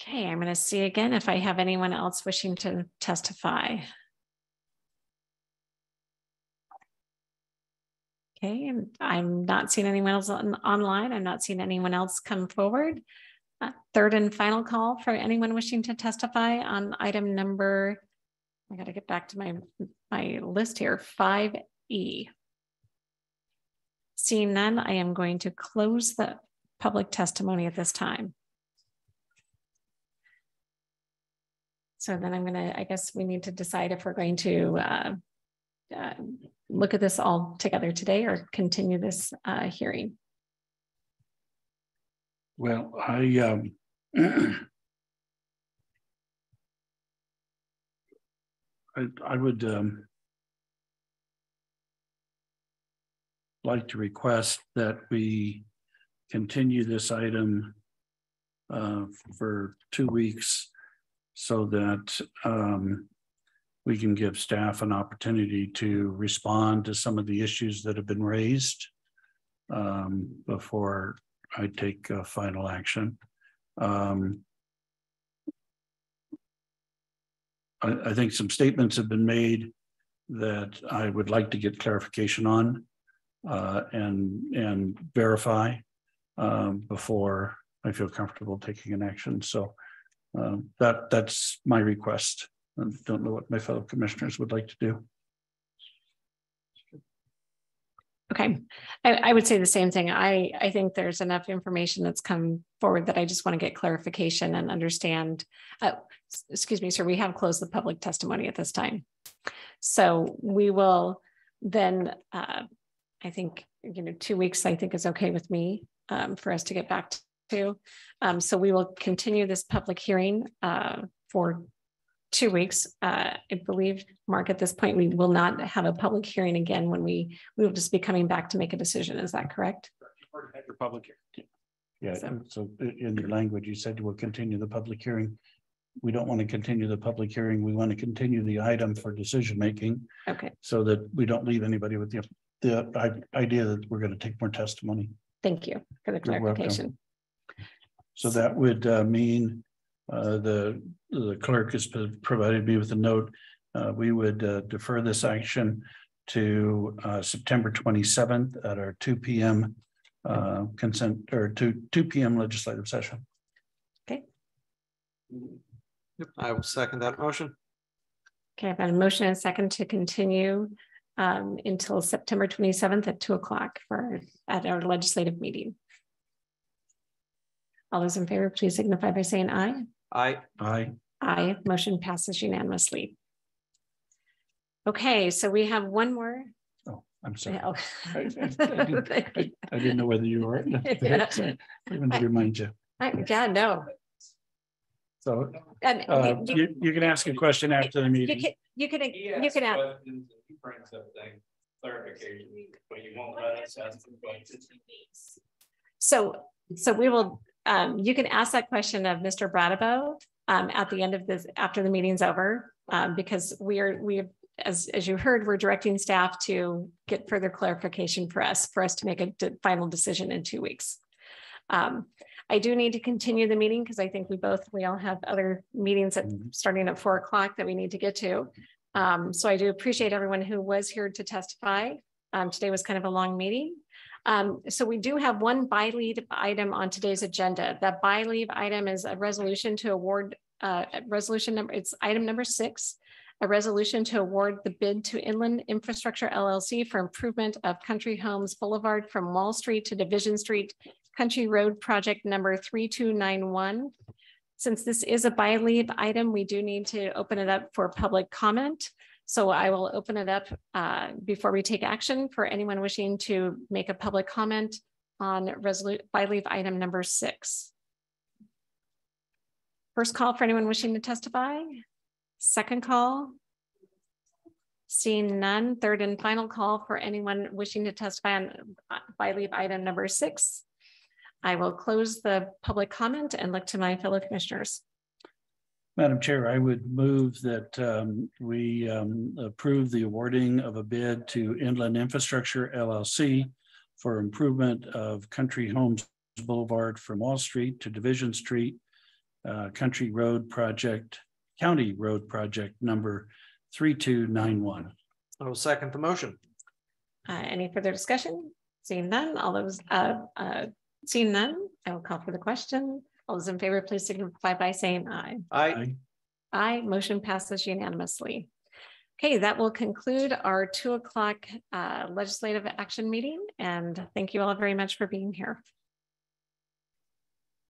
Okay, I'm going to see again if I have anyone else wishing to testify. Okay, and I'm not seeing anyone else on, online. I'm not seeing anyone else come forward. Uh, third and final call for anyone wishing to testify on item number I got to get back to my, my list here, 5E. Seeing none, I am going to close the public testimony at this time. So then I'm going to, I guess we need to decide if we're going to uh, uh, look at this all together today or continue this uh, hearing. Well, I um, I, I would, um, like to request that we continue this item uh, for two weeks so that um, we can give staff an opportunity to respond to some of the issues that have been raised um, before I take uh, final action. Um, I, I think some statements have been made that I would like to get clarification on uh, and, and verify um, before I feel comfortable taking an action. So um, that, that's my request. I don't know what my fellow commissioners would like to do. Okay, I, I would say the same thing. I, I think there's enough information that's come forward that I just want to get clarification and understand. Uh, excuse me, sir, we have closed the public testimony at this time. So we will then, uh, I think, you know, two weeks, I think is okay with me um, for us to get back to. Um, so we will continue this public hearing uh, for two weeks. Uh, I believe, Mark, at this point, we will not have a public hearing again when we, we will just be coming back to make a decision. Is that correct? Your Public. hearing. Yeah, so in your language, you said we'll continue the public hearing. We don't want to continue the public hearing. We want to continue the item for decision making. Okay. So that we don't leave anybody with the, the idea that we're going to take more testimony. Thank you for the clarification. So that would uh, mean uh, the, the clerk has provided me with a note. Uh, we would uh, defer this action to uh, September 27th at our 2 p.m. Uh, consent or 2, 2 p.m. legislative session. Okay. Yep, I will second that motion. Okay, I've got a motion and a second to continue um, until September 27th at 2 o'clock for at our legislative meeting. All those in favor, please signify by saying aye. Aye. Aye. Aye. Motion passes unanimously. Okay, so we have one more. Oh, I'm sorry. Oh. I, I, I, didn't, I, I, didn't, know whether you were. yeah. Even to remind you. yeah, no. So and uh, you, you, you, can ask a question after the meeting. You can you can you can ask clarification, but you won't let us ask questions. So so we will um, you can ask that question of Mr. Brattebo um, at the end of this, after the meeting's over, um, because we are, we have, as, as you heard, we're directing staff to get further clarification for us, for us to make a final decision in two weeks. Um, I do need to continue the meeting because I think we both, we all have other meetings at mm-hmm. starting at four o'clock that we need to get to. Um, so I do appreciate everyone who was here to testify. Um, today was kind of a long meeting. Um, so we do have one by leave item on today's agenda. That by leave item is a resolution to award uh, resolution number, it's item number six, a resolution to award the bid to Inland Infrastructure LLC for improvement of Country Homes Boulevard from Wall Street to Division Street, Country Road Project number 3291. Since this is a by leave item, we do need to open it up for public comment. So I will open it up uh, before we take action for anyone wishing to make a public comment on resolute by leave item number six. First call for anyone wishing to testify. Second call. Seeing none, third and final call for anyone wishing to testify on uh, by leave item number six. I will close the public comment and look to my fellow commissioners. Madam Chair, I would move that um, we um, approve the awarding of a bid to Inland Infrastructure LLC for improvement of Country Homes Boulevard from Wall Street to Division Street, uh, Country Road Project, County Road Project number 3291. I will second the motion. Uh, any further discussion? Seeing none, all those, uh, uh, seeing none, I will call for the question. All those in favor, please signify by saying aye. Aye. Aye. Motion passes unanimously. Okay, that will conclude our two o'clock uh, legislative action meeting. And thank you all very much for being here.